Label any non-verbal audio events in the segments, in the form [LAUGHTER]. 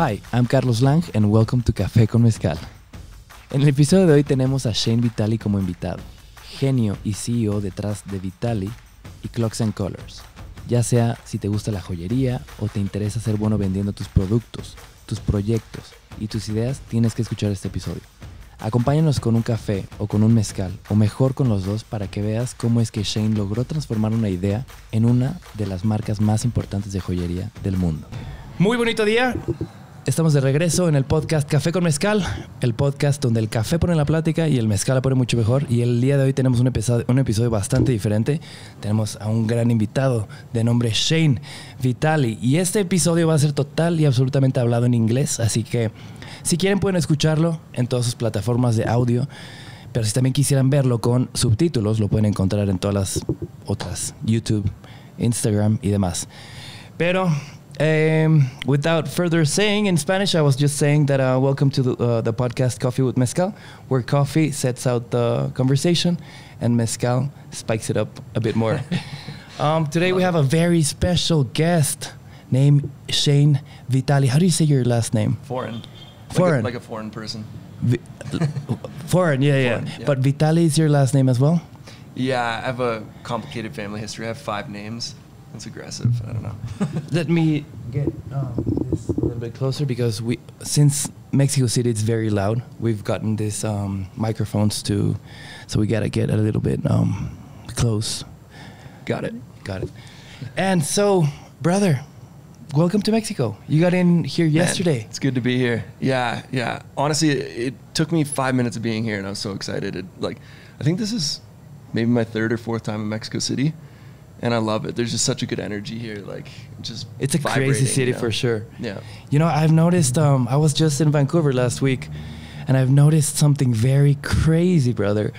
Hi, I'm Carlos Lang and welcome to Café con Mezcal. En el episodio de hoy tenemos a Shane Vitali como invitado, genio y CEO detrás de Vitali y Clocks and Colors. Ya sea si te gusta la joyería o te interesa ser bueno vendiendo tus productos, tus proyectos y tus ideas, tienes que escuchar este episodio. Acompáñanos con un café o con un mezcal, o mejor con los dos, para que veas cómo es que Shane logró transformar una idea en una de las marcas más importantes de joyería del mundo. Muy bonito día. Estamos de regreso en el podcast Café con Mezcal, el podcast donde el café pone la plática y el mezcal la pone mucho mejor. Y el día de hoy tenemos un episodio, un episodio bastante diferente. Tenemos a un gran invitado de nombre Shane Vitali. Y este episodio va a ser total y absolutamente hablado en inglés. Así que si quieren pueden escucharlo en todas sus plataformas de audio. Pero si también quisieran verlo con subtítulos, lo pueden encontrar en todas las otras, YouTube, Instagram y demás. Pero um, without further saying in Spanish, I was just saying that uh, welcome to the, uh, the podcast Coffee with Mezcal, where coffee sets out the conversation and Mezcal spikes it up a bit more. [LAUGHS] um, today we have a very special guest named Shane Vitaly. How do you say your last name? Foreign. Foreign. Like a, like a foreign person. Vi- foreign, yeah, yeah, Foreign, yeah. But Vitaly is your last name as well? Yeah, I have a complicated family history. I have five names. That's aggressive. I don't know. [LAUGHS] Let me get um, this a little bit closer because we, since Mexico City it's very loud, we've gotten these um, microphones too, so we gotta get a little bit um, close. Got it. Got it. And so, brother, welcome to Mexico. You got in here Man, yesterday. it's good to be here. Yeah, yeah. Honestly, it, it took me five minutes of being here, and I was so excited. It, like, I think this is maybe my third or fourth time in Mexico City, and I love it. There's just such a good energy here. Like, just It's a crazy city you know? for sure. Yeah. You know, I've noticed. Um, I was just in Vancouver last week, and I've noticed something very crazy, brother.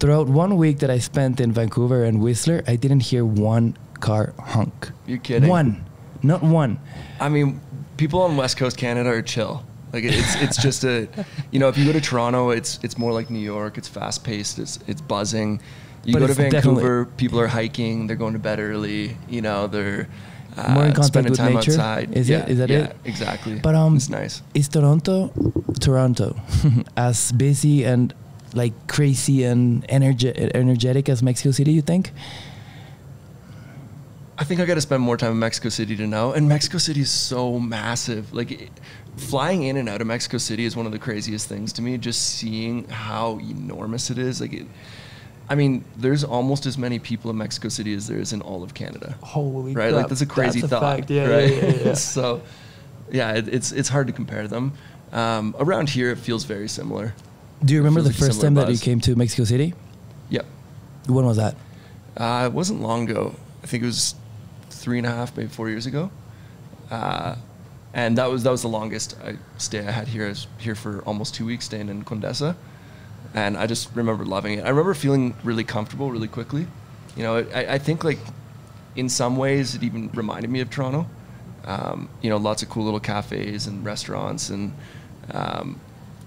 Throughout one week that I spent in Vancouver and Whistler, I didn't hear one car honk. You're kidding. One, not one. I mean, people on West Coast Canada are chill. Like it's it's just a, you know, if you go to Toronto, it's it's more like New York. It's fast paced. It's it's buzzing. You But go to Vancouver, people are hiking. They're going to bed early. You know, they're uh, More in contact spending with time nature? outside. Is yeah, it? Is that yeah, it? Exactly. But um, it's nice. Is Toronto, Toronto, [LAUGHS] as busy and like crazy and energe- energetic as Mexico City? You think? I think I got to spend more time in Mexico City to know. And Mexico City is so massive. Like it, flying in and out of Mexico City is one of the craziest things to me. Just seeing how enormous it is. Like it, I mean, there's almost as many people in Mexico City as there is in all of Canada. Holy right? Like that's a crazy That's a thought. fact. Yeah, right? yeah, yeah, yeah. [LAUGHS] so, yeah, it, it's it's hard to compare them. Um, around here, it feels very similar. Do you remember the like first time that you came to Mexico City? Yep. When was that? Uh, it wasn't long ago. I think it was three and a half, maybe four years ago. Uh, and that was that was the longest I stay I had here. I was here for almost two weeks, staying in Condesa, and I just remember loving it. I remember feeling really comfortable really quickly. You know, I, I think like in some ways it even reminded me of Toronto. Um, you know, lots of cool little cafes and restaurants and um,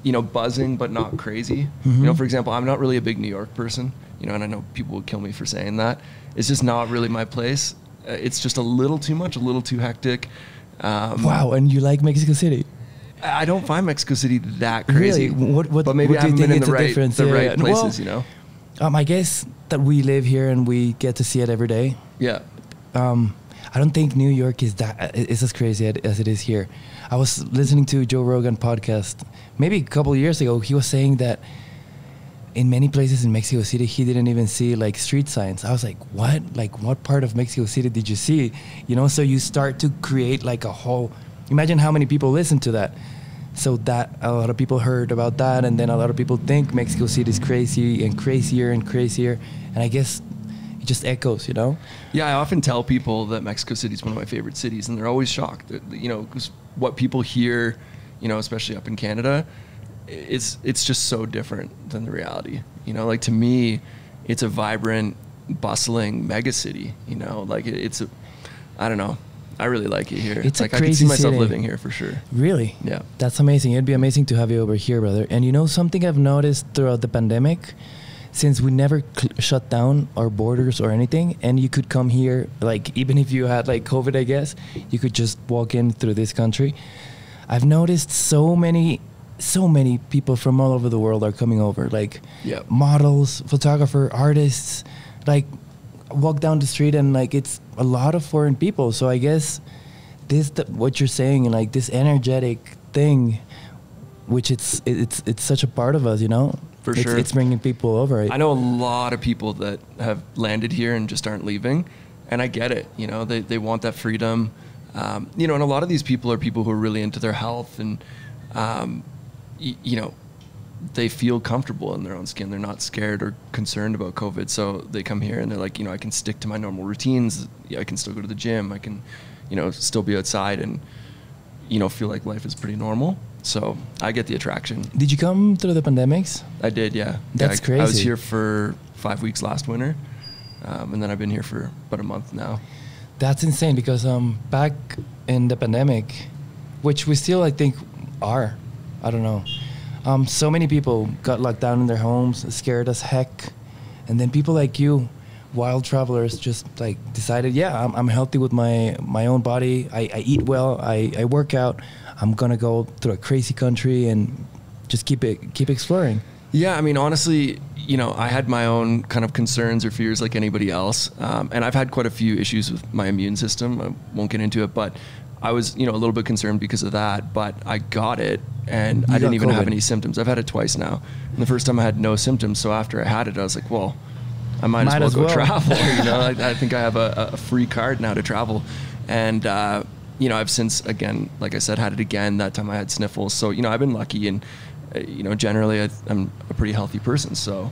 you know, buzzing but not crazy. You know, Mhm. for example, I'm not really a big New York person. You know, and I know people would kill me for saying that. It's just not really my place. Uh, it's just a little too much, a little too hectic. Um, Wow, and you like Mexico City? I don't find Mexico City that crazy. Really? What- what- but maybe what I do you haven't been think in is the the right, difference? the Yeah, right yeah. Well- places, you know? Um, I guess that we live here and we get to see it every day. Yeah. Um, I don't think New York is that is as crazy as it is here. I was listening to Joe Rogan podcast maybe a couple of years ago. He was saying that in many places in Mexico City, he didn't even see like street signs. I was like, what? Like, what part of Mexico City did you see? You know, so you start to create like a whole. Imagine how many people listen to that. So that a lot of people heard about that, and then a lot of people think Mexico City is crazy and crazier and crazier, and I guess it just echoes, you know. Yeah, I often tell people that Mexico City is one of my favorite cities, and they're always shocked. You know, 'cause what people hear, you know, especially up in Canada, it's it's just so different than the reality. You know, like to me, it's a vibrant, bustling mega city. You know, like it, it's a, I don't know, I really like it here. It's like I can see myself city. living here for sure. Really? Yeah. That's amazing. It'd be amazing to have you over here, brother. And you know something I've noticed throughout the pandemic, since we never cl- shut down our borders or anything, and you could come here, like even if you had like COVID, I guess, you could just walk in through this country. I've noticed so many, so many people from all over the world are coming over, like Yep. models, photographer, artists, like walk down the street and like it's a lot of foreign people. So I guess this th- what you're saying, and like this energetic thing, which it's it's it's such a part of us, you know. For It's- sure. it's bringing people over. I know a lot of people that have landed here and just aren't leaving, and I get it. You know, they they want that freedom. Um, you know, and a lot of these people are people who are really into their health, and um, you know, they feel comfortable in their own skin. They're not scared or concerned about COVID, so they come here and they're like, you know, I can stick to my normal routines. I can still go to the gym. I can, you know, still be outside and you know feel like life is pretty normal. So I get the attraction. Did you come through the pandemics? I did, yeah. That's yeah, I, I was here for five weeks last winter, um, and then I've been here for about a month now. That's insane because um, back in the pandemic, which we still I think are, I don't know. Um, so many people got locked down in their homes, scared as heck, and then people like you, wild travelers, just like decided, yeah, I'm, I'm healthy with my my own body. I, I eat well. I, I work out. I'm gonna go through a crazy country and just keep it keep exploring. Yeah, I mean, honestly, you know, I had my own kind of concerns or fears like anybody else, um, and I've had quite a few issues with my immune system. I won't get into it, but I was, you know, a little bit concerned because of that. But I got it, and You I didn't even have any symptoms. I've had it twice now, and the first time I had no symptoms. So after I had it, I was like, well, I might, Might as as well go well. travel. You [LAUGHS] know, I, I think I have a, a free card now to travel, and uh, you know, I've since again, like I said, had it again. That time I had sniffles. So you know, I've been lucky, and uh, you know, generally I, I'm a pretty healthy person. So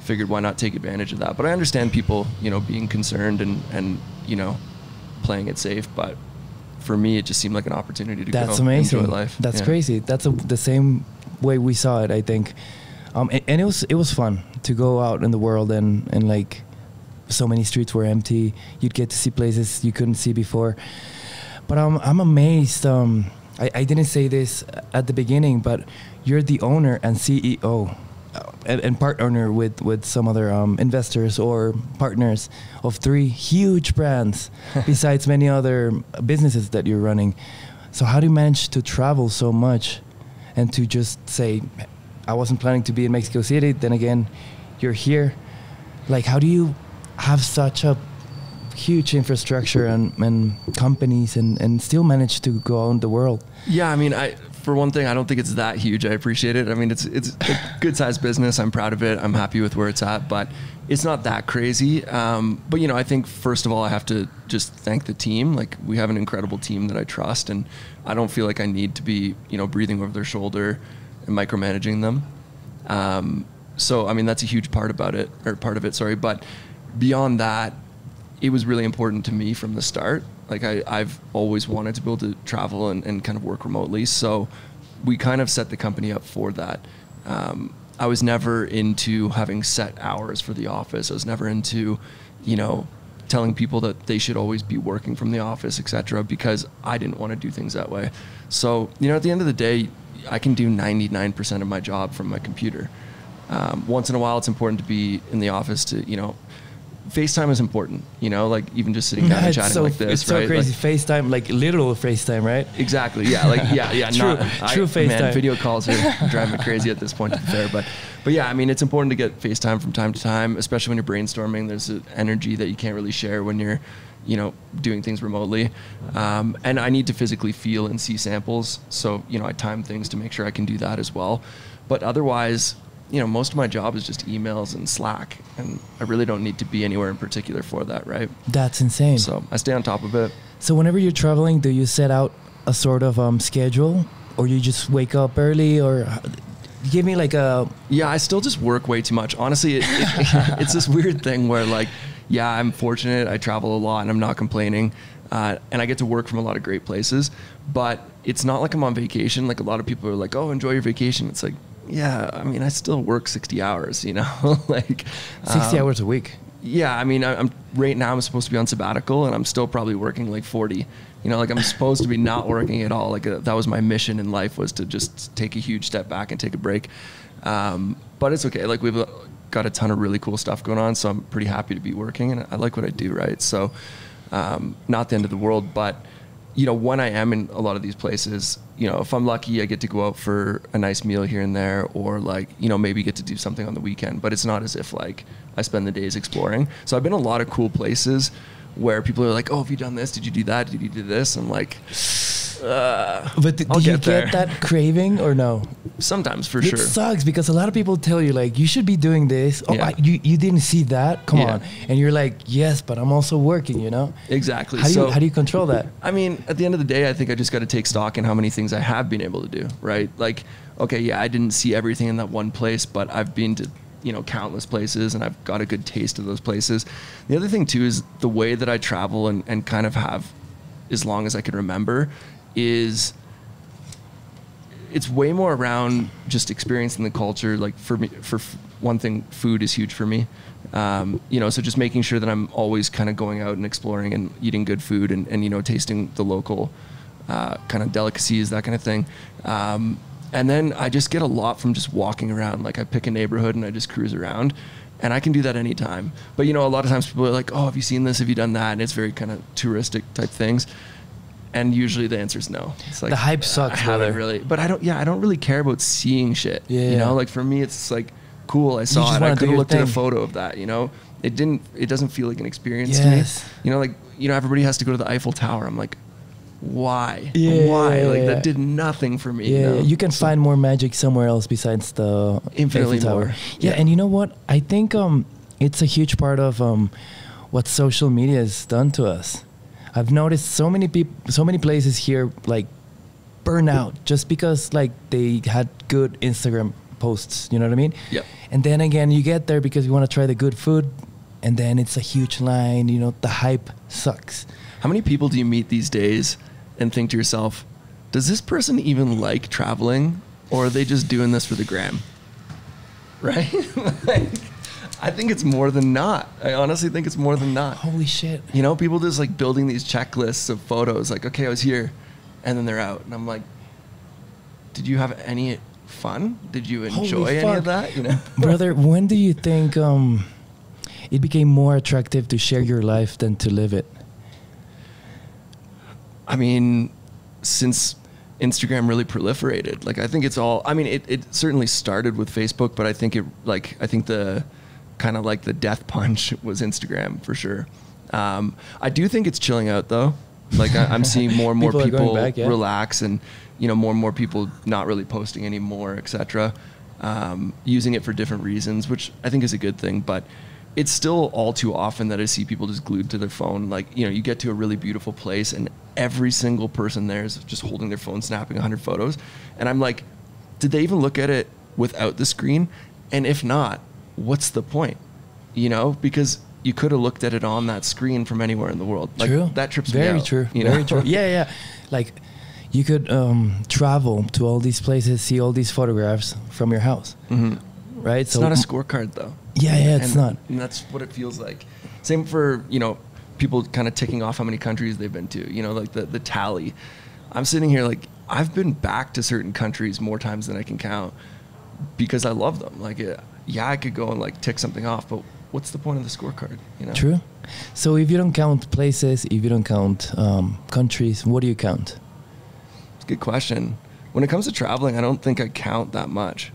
figured why not take advantage of that. But I understand people, you know, being concerned and and you know, playing it safe. But for me, it just seemed like an opportunity to That's go amazing. enjoy life. That's Yeah. crazy. That's a, the same way we saw it. I think, um, and, and it was it was fun to go out in the world and and like so many streets were empty. You'd get to see places you couldn't see before. But um, I'm amazed. Um, I, I didn't say this at the beginning, but you're the owner and CEO. Uh, And, and part owner with, with some other um, investors or partners of three huge brands, [LAUGHS] besides many other businesses that you're running. So how do you manage to travel so much, and to just say, I wasn't planning to be in Mexico City. Then again, you're here. Like, how do you have such a huge infrastructure and, and companies and, and still manage to go in the world? Yeah, I mean, I for one thing, I don't think it's that huge. I appreciate it. I mean, it's it's a good sized business. I'm proud of it. I'm happy with where it's at, but it's not that crazy. Um, but you know, I think first of all, I have to just thank the team. Like we have an incredible team that I trust, and I don't feel like I need to be you know breathing over their shoulder and micromanaging them. Um, so I mean, that's a huge part about it, or part of it. Sorry, but beyond that, it was really important to me from the start. Like I, I've always wanted to be able to travel and, and kind of work remotely. So we kind of set the company up for that. Um, I was never into having set hours for the office. I was never into, you know, telling people that they should always be working from the office, etc. Because I didn't want to do things that way. So you know, at the end of the day, I can do 99% of my job from my computer. Um, once in a while, it's important to be in the office to, you know, FaceTime is important, you know, like even just sitting down and chatting so, like this, it's so right? crazy. Like, FaceTime, like literal FaceTime, right? exactly. Yeah. Like, yeah, yeah. [LAUGHS] True- not, I- true Man, FaceTime. video calls are [LAUGHS] driving me crazy at this point, to be fair. But, but yeah, I mean, it's important to get FaceTime from time to time, especially when you're brainstorming. There's an energy that you can't really share when you're, you know, doing things remotely. Um, and I need to physically feel and see samples. So, you know, I time things to make sure I can do that as well. But otherwise, you know, most of my job is just emails and Slack, and I really don't need to be anywhere in particular for that, right? That's insane. So I stay on top of it. So whenever you're traveling, do you set out a sort of um, schedule, or you just wake up early, or give me like a Yeah, I still just work way too much. Honestly, it, it, [LAUGHS] it's this weird thing where like, yeah, I'm fortunate. I travel a lot, and I'm not complaining, uh, and I get to work from a lot of great places. But it's not like I'm on vacation. Like a lot of people are like, "Oh, enjoy your vacation." It's like, yeah, I mean, I still work 60 hours. You know, [LAUGHS] like 60 um, hours a week. Yeah, I mean, I- I'm right now. I'm supposed to be on sabbatical, and I'm still probably working like 40. You know, like I'm supposed to be not [LAUGHS] working at all. Like uh, that was my mission in life was to just take a huge step back and take a break. Um, but it's okay. Like we've uh, got a ton of really cool stuff going on, so I'm pretty happy to be working, and I like what I do. Right, so um, not the end of the world, but you know, when I am in a lot of these places, you know, if I'm lucky, I get to go out for a nice meal here and there, or like, you know, maybe get to do something on the weekend. But it's not as if like I spend the days exploring. So I've been a lot of cool places where people are like, "Oh, have you done this? Did you do that? Did you do this?" I'm like, uh, But d- I'll do you get get that craving or no? sometimes for it sure. It sucks because a lot of people tell you like you should be doing this. Oh, Yeah. I, you you didn't see that? Come Yeah. on, and you're like, yes, but I'm also working. You know? Exactly. How do so, you how do you control that? I mean, at the end of the day, I think I just got to take stock in how many things I have been able to do, right? Like, okay, yeah, I didn't see everything in that one place, but I've been to, you know, countless places and I've got a good taste of those places. The other thing, too, is the way that I travel and, and kind of have as long as I can remember is it's way more around just experiencing the culture. Like for me, for one thing, food is huge for me. Um, you know, so just making sure that I'm always kind of going out and exploring and eating good food and, and you know tasting the local uh, kind of delicacies, that kind of thing. Um, and then I just get a lot from just walking around. Like I pick a neighborhood and I just cruise around. And I can do that anytime. But you know, a lot of times people are like, "Oh, have you seen this? Have you done that?" And it's very kind of touristic type things. And usually the answer is no. It's like The hype sucks. I haven't brother. really, but I don't. Yeah, I don't really care about seeing shit. Yeah, you know, like for me, it's like cool. I saw it. I could have looked at a photo of that. You know, it didn't. It doesn't feel like an experience Yes. to me. You know, like you know, everybody has to go to the Eiffel Tower. I'm like, why? Yeah, why? yeah, like yeah. that did nothing for me. Yeah, you, know? you can So- find more magic somewhere else besides the Infinitely Eiffel Tower. more. Yeah, Yeah. and you know what? I think um, it's a huge part of um, what social media has done to us. I've noticed so many people, so many places here like burn out just because like they had good Instagram posts. You know what I mean? Yep. And then again, you get there because you want to try the good food, and then it's a huge line. You know, the hype sucks. How many people do you meet these days and think to yourself, does this person even like traveling or are they just doing this for the gram? [LAUGHS] Right? [LAUGHS] like, I think it's more than not. I honestly think it's more than not. Holy shit! You know, people just like building these checklists of photos, like, okay, I was here, and then they're out. And I'm like, did you have any fun? Did you enjoy any of that? You know? [LAUGHS] brother when do you think um it became more attractive to share your life than to live it I mean, since Instagram really proliferated, like I think it's all. I mean, it, it certainly started with Facebook, but I think it like I think the kind of like the death punch was Instagram for sure. Um, I do think it's chilling out though. Like I, I'm seeing more and [LAUGHS] more People people, back, yeah. relax, and you know more and more people not really posting anymore, etc. Um, using it for different reasons, which I think is a good thing, but it's still all too often that I see people just glued to their phone. Like, you know, you get to a really beautiful place and every single person there is just holding their phone, snapping 100 photos. And I'm like, did they even look at it without the screen? And if not, what's the point? You know, because you could have looked at it on that screen from anywhere in the world. Like, true That trips me very out, true You very true [LAUGHS] yeah yeah like you could um travel to all these places see all these photographs from your house Mhm. right It's not a scorecard though. yeah yeah it's and, not And that's what it feels like. Same for, you know, people kind of ticking off how many countries they've been to, you know, like the, the tally. I'm sitting here like, I've been back to certain countries more times than I can count because I love them. Like, uh, yeah, I could go and like tick something off, but what's the point of the scorecard? You know? true so if you don't count places if you don't count um, countries what do you count It's a good question. When it comes to traveling, I don't think I count that much.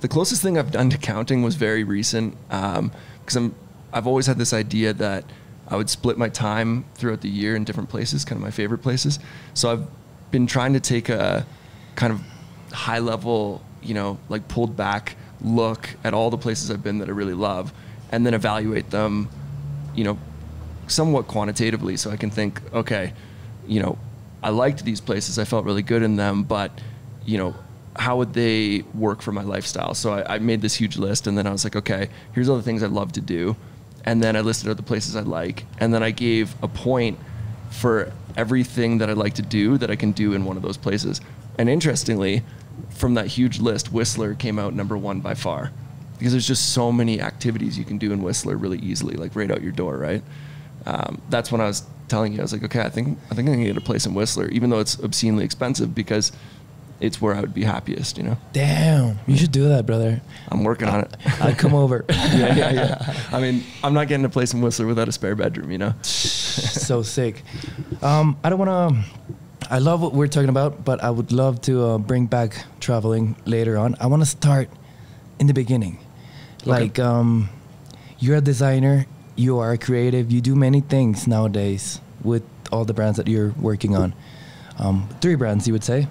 The closest thing I've done to counting was very recent, because I'm I've always had this idea that I would split my time throughout the year in different places, kind of my favorite places. So I've been trying to take a kind of high level, you know, like pulled back look at all the places I've been that I really love, and then evaluate them, you know, somewhat quantitatively so I can think, okay, you know, I liked these places, I felt really good in them, but, you know, how would they work for my lifestyle? So I, I made this huge list and then I was like, okay, here's all the things I'd love to do. And then I listed out the places I'd like. And then I gave a point for everything that I'd like to do that I can do in one of those places. And interestingly, from that huge list, Whistler came out number one by far because there's just so many activities you can do in Whistler really easily, like right out your door, right? Um, that's when I was telling you, I was like, okay, I think I think I'm gonna get a place in Whistler, even though it's obscenely expensive because it's where I would be happiest. You know, Damn, you should do that, brother. I'm working on it. I'd come over. [LAUGHS] yeah, yeah, yeah. I mean, I'm not getting to play some Whistler without a spare bedroom. You know. so sick. Um, I don't want to. I love what we're talking about, but I would love to uh, bring back traveling later on. I want to start in the beginning. Okay. Like, um, you're a designer, you are a creative, you do many things nowadays with all the brands that you're working on. Um, three brands, you would say.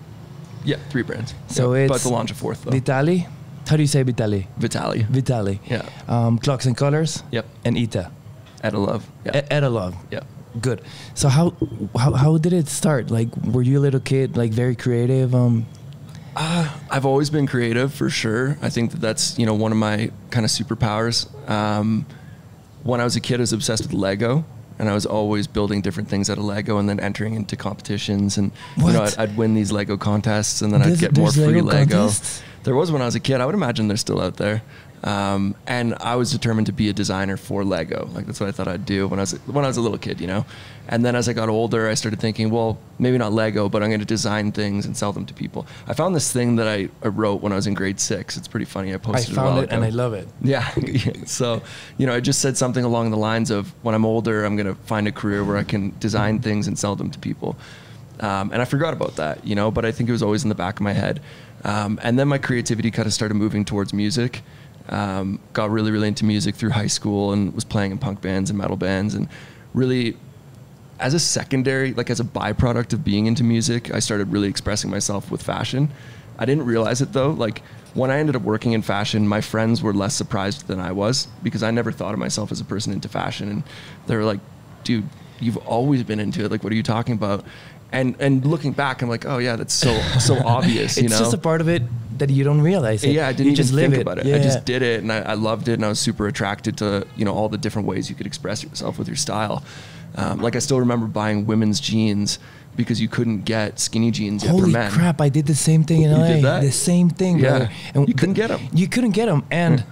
Yeah, three brands. So yeah, it's about to launch a fourth though. Vitaly. How do you say Vitaly? Vitaly. Vitaly. Yeah. Um, Clocks and Colors. Yep. And Ita. Etta Love. Yeah. E- Edalove. yeah. Good. So how, how how did it start? Like, were you a little kid, like very creative? Um, Uh, I've always been creative for sure. I think that that's you know one of my kind of superpowers. Um, when I was a kid, I was obsessed with Lego, and I was always building different things out of Lego, and then entering into competitions. And you know, I'd, I'd win these Lego contests, and then There's- I'd get more free Lego Lego. There was when I was a kid. I would imagine they're still out there. Um, and I was determined to be a designer for Lego. Like that's what I thought I'd do when I was when I was a little kid, you know. And then as I got older, I started thinking, well, maybe not Lego, but I'm going to design things and sell them to people. I found this thing that I, I wrote when I was in grade six. It's pretty funny. I I posted it a found while it and. I love it. [LAUGHS] Yeah. so, you know, I just said something along the lines of when I'm older, I'm going to find a career where I can design things and sell them to people. Um, and I forgot about that, you know, but I think it was always in the back of my head. Um, and then my creativity kind of started moving towards music. Um, got really, really into music through high school and was playing in punk bands and metal bands. And really, as a secondary, like as a byproduct of being into music, I started really expressing myself with fashion. I didn't realize it though. Like when I ended up working in fashion, my friends were less surprised than I was because I never thought of myself as a person into fashion. And they were like, dude, you've always been into it. Like, what are you talking about? And, and looking back, I'm like, oh yeah, that's so, so [LAUGHS] obvious, you it's know? just a part of it that you don't realize it. Yeah, I didn't you even just think it. about it. Yeah. I just did it, and I, I loved it, and I was super attracted to you know all the different ways you could express yourself with your style. Um, like I still remember buying women's jeans because you couldn't get skinny jeans yet for Holy crap! I did the same thing in You LA. The same thing, Yeah. brother. You couldn't get 'em. You couldn't get them, and Yeah.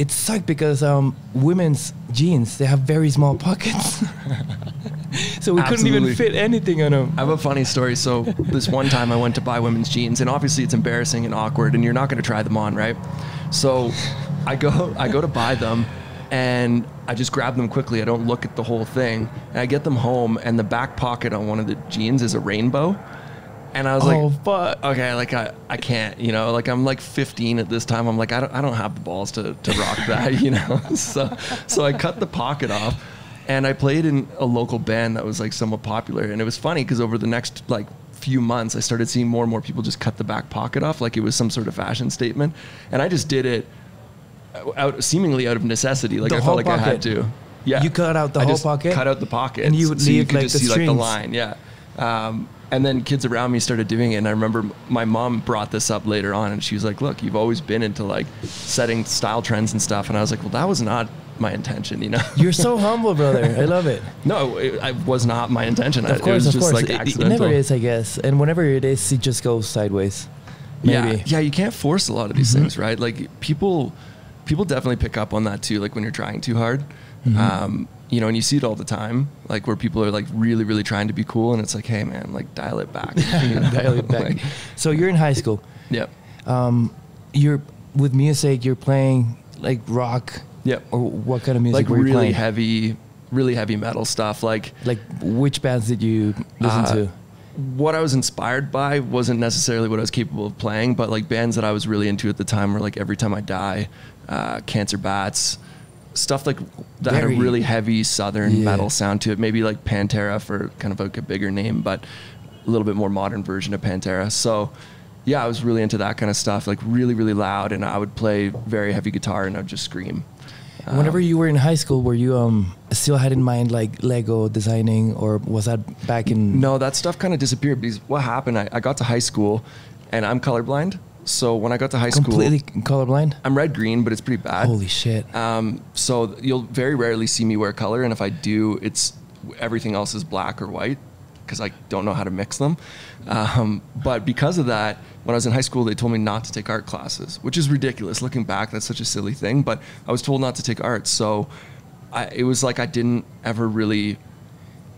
It sucked because um, women's jeans they have very small pockets, [LAUGHS] so we couldn't even fit anything on them. I have a funny story. So this one time I went to buy women's jeans, and obviously it's embarrassing and awkward, and you're not going to try them on, right? So I go, I go to buy them, and I just grab them quickly. I don't look at the whole thing, and I get them home, and the back pocket on one of the jeans is a rainbow, and I was Oh like, fuck! okay, like I, I can't, you know, like I'm like 15 at this time. I'm like, I don't, I don't have the balls to, to rock [LAUGHS] that, you know? [LAUGHS] so, so I cut the pocket off and I played in a local band that was like somewhat popular. And it was funny because over the next like few months, I started seeing more and more people just cut the back pocket off like it was some sort of fashion statement. And I just did it out seemingly out of necessity. Like The I felt like I had to. Yeah. You cut out the I whole pocket? Cut out the pocket. And you would so you leave, could like, just the see like the line. Yeah. Um, and then kids around me started doing it, and I remember my mom brought this up later on, and she was like, "Look, you've always been into like setting style trends and stuff." And I was like, "Well, that was not my intention, you know." You're so humble, brother. I love it. [LAUGHS] no, it, it was not my intention. Of course, it was of just course. like It- it, never is, I guess. And whenever it is, it just goes sideways. Maybe. Mm-hmm. Yeah, yeah, you can't force a lot of these things, right? Like people, people definitely pick up on that too. Like when you're trying too hard, Mm-hmm. um, you know, and you see it all the time. Like where people are like really, really trying to be cool, and it's like, hey, man, like dial it back. you [LAUGHS] know? Dial it back. [LAUGHS] Like, so you're in high school. yep, Um, you're with music. You're playing like rock. yep. Or what kind of music Like were you really playing? heavy, really heavy metal stuff. Like Like which bands did you listen Uh, to? what I was inspired by wasn't necessarily what I was capable of playing, but like bands that I was really into at the time were like Every Time I Die, uh, Cancer Bats, stuff like that had Very- a really heavy southern Yeah. metal sound to it. Maybe like Pantera for kind of like a bigger name, but a little bit more modern version of Pantera. So yeah, I was really into that kind of stuff, like really, really loud, and I would play very heavy guitar and I'd just scream. Whenever Um, you were in high school, were you um still had in mind like Lego designing, or was that back in? No, that stuff kind of disappeared because what happened, I, I got to high school and I'm colorblind. So when I got to high completely school, colorblind. I'm red green, but it's pretty bad. Holy shit! Um, so you'll very rarely see me wear color, and if I do, it's everything else is black or white because I don't know how to mix them. Um, but because of that, when I was in high school, they told me not to take art classes, which is ridiculous. Looking back, that's such a silly thing, but I was told not to take art. So I, it was like I didn't ever really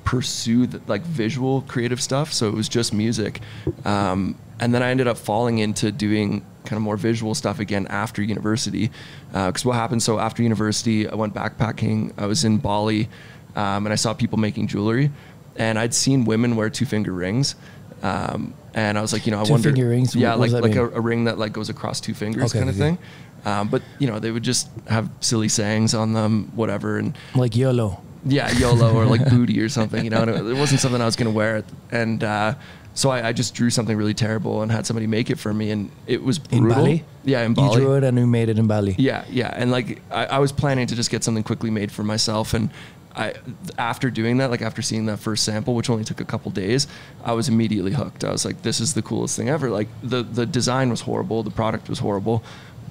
pursue the, like visual creative stuff. So it was just music. Um, and then I ended up falling into doing kind of more visual stuff again after university. Because what happened? So after university, I went backpacking. I was in Bali, um, and I saw people making jewelry, and I'd seen women wear two finger rings. Um, and I was like, you know, I Two wonder, finger rings? yeah, What like like a, a ring that like goes across two fingers, Okay, kind of thing. Um, but you know, they would just have silly sayings on them, whatever, and Like YOLO. yeah, YOLO or like booty or something. You know, and it, it wasn't something I was going to wear. And uh, so I, I just drew something really terrible and had somebody make it for me, and it was In brutal. Bali? Yeah, in Bali. You drew it and you made it in Bali. Yeah, yeah, and like I, I was planning to just get something quickly made for myself, and I after doing that, like after seeing that first sample, which only took a couple days, I was immediately hooked. I was like, this is the coolest thing ever. Like the the design was horrible, the product was horrible,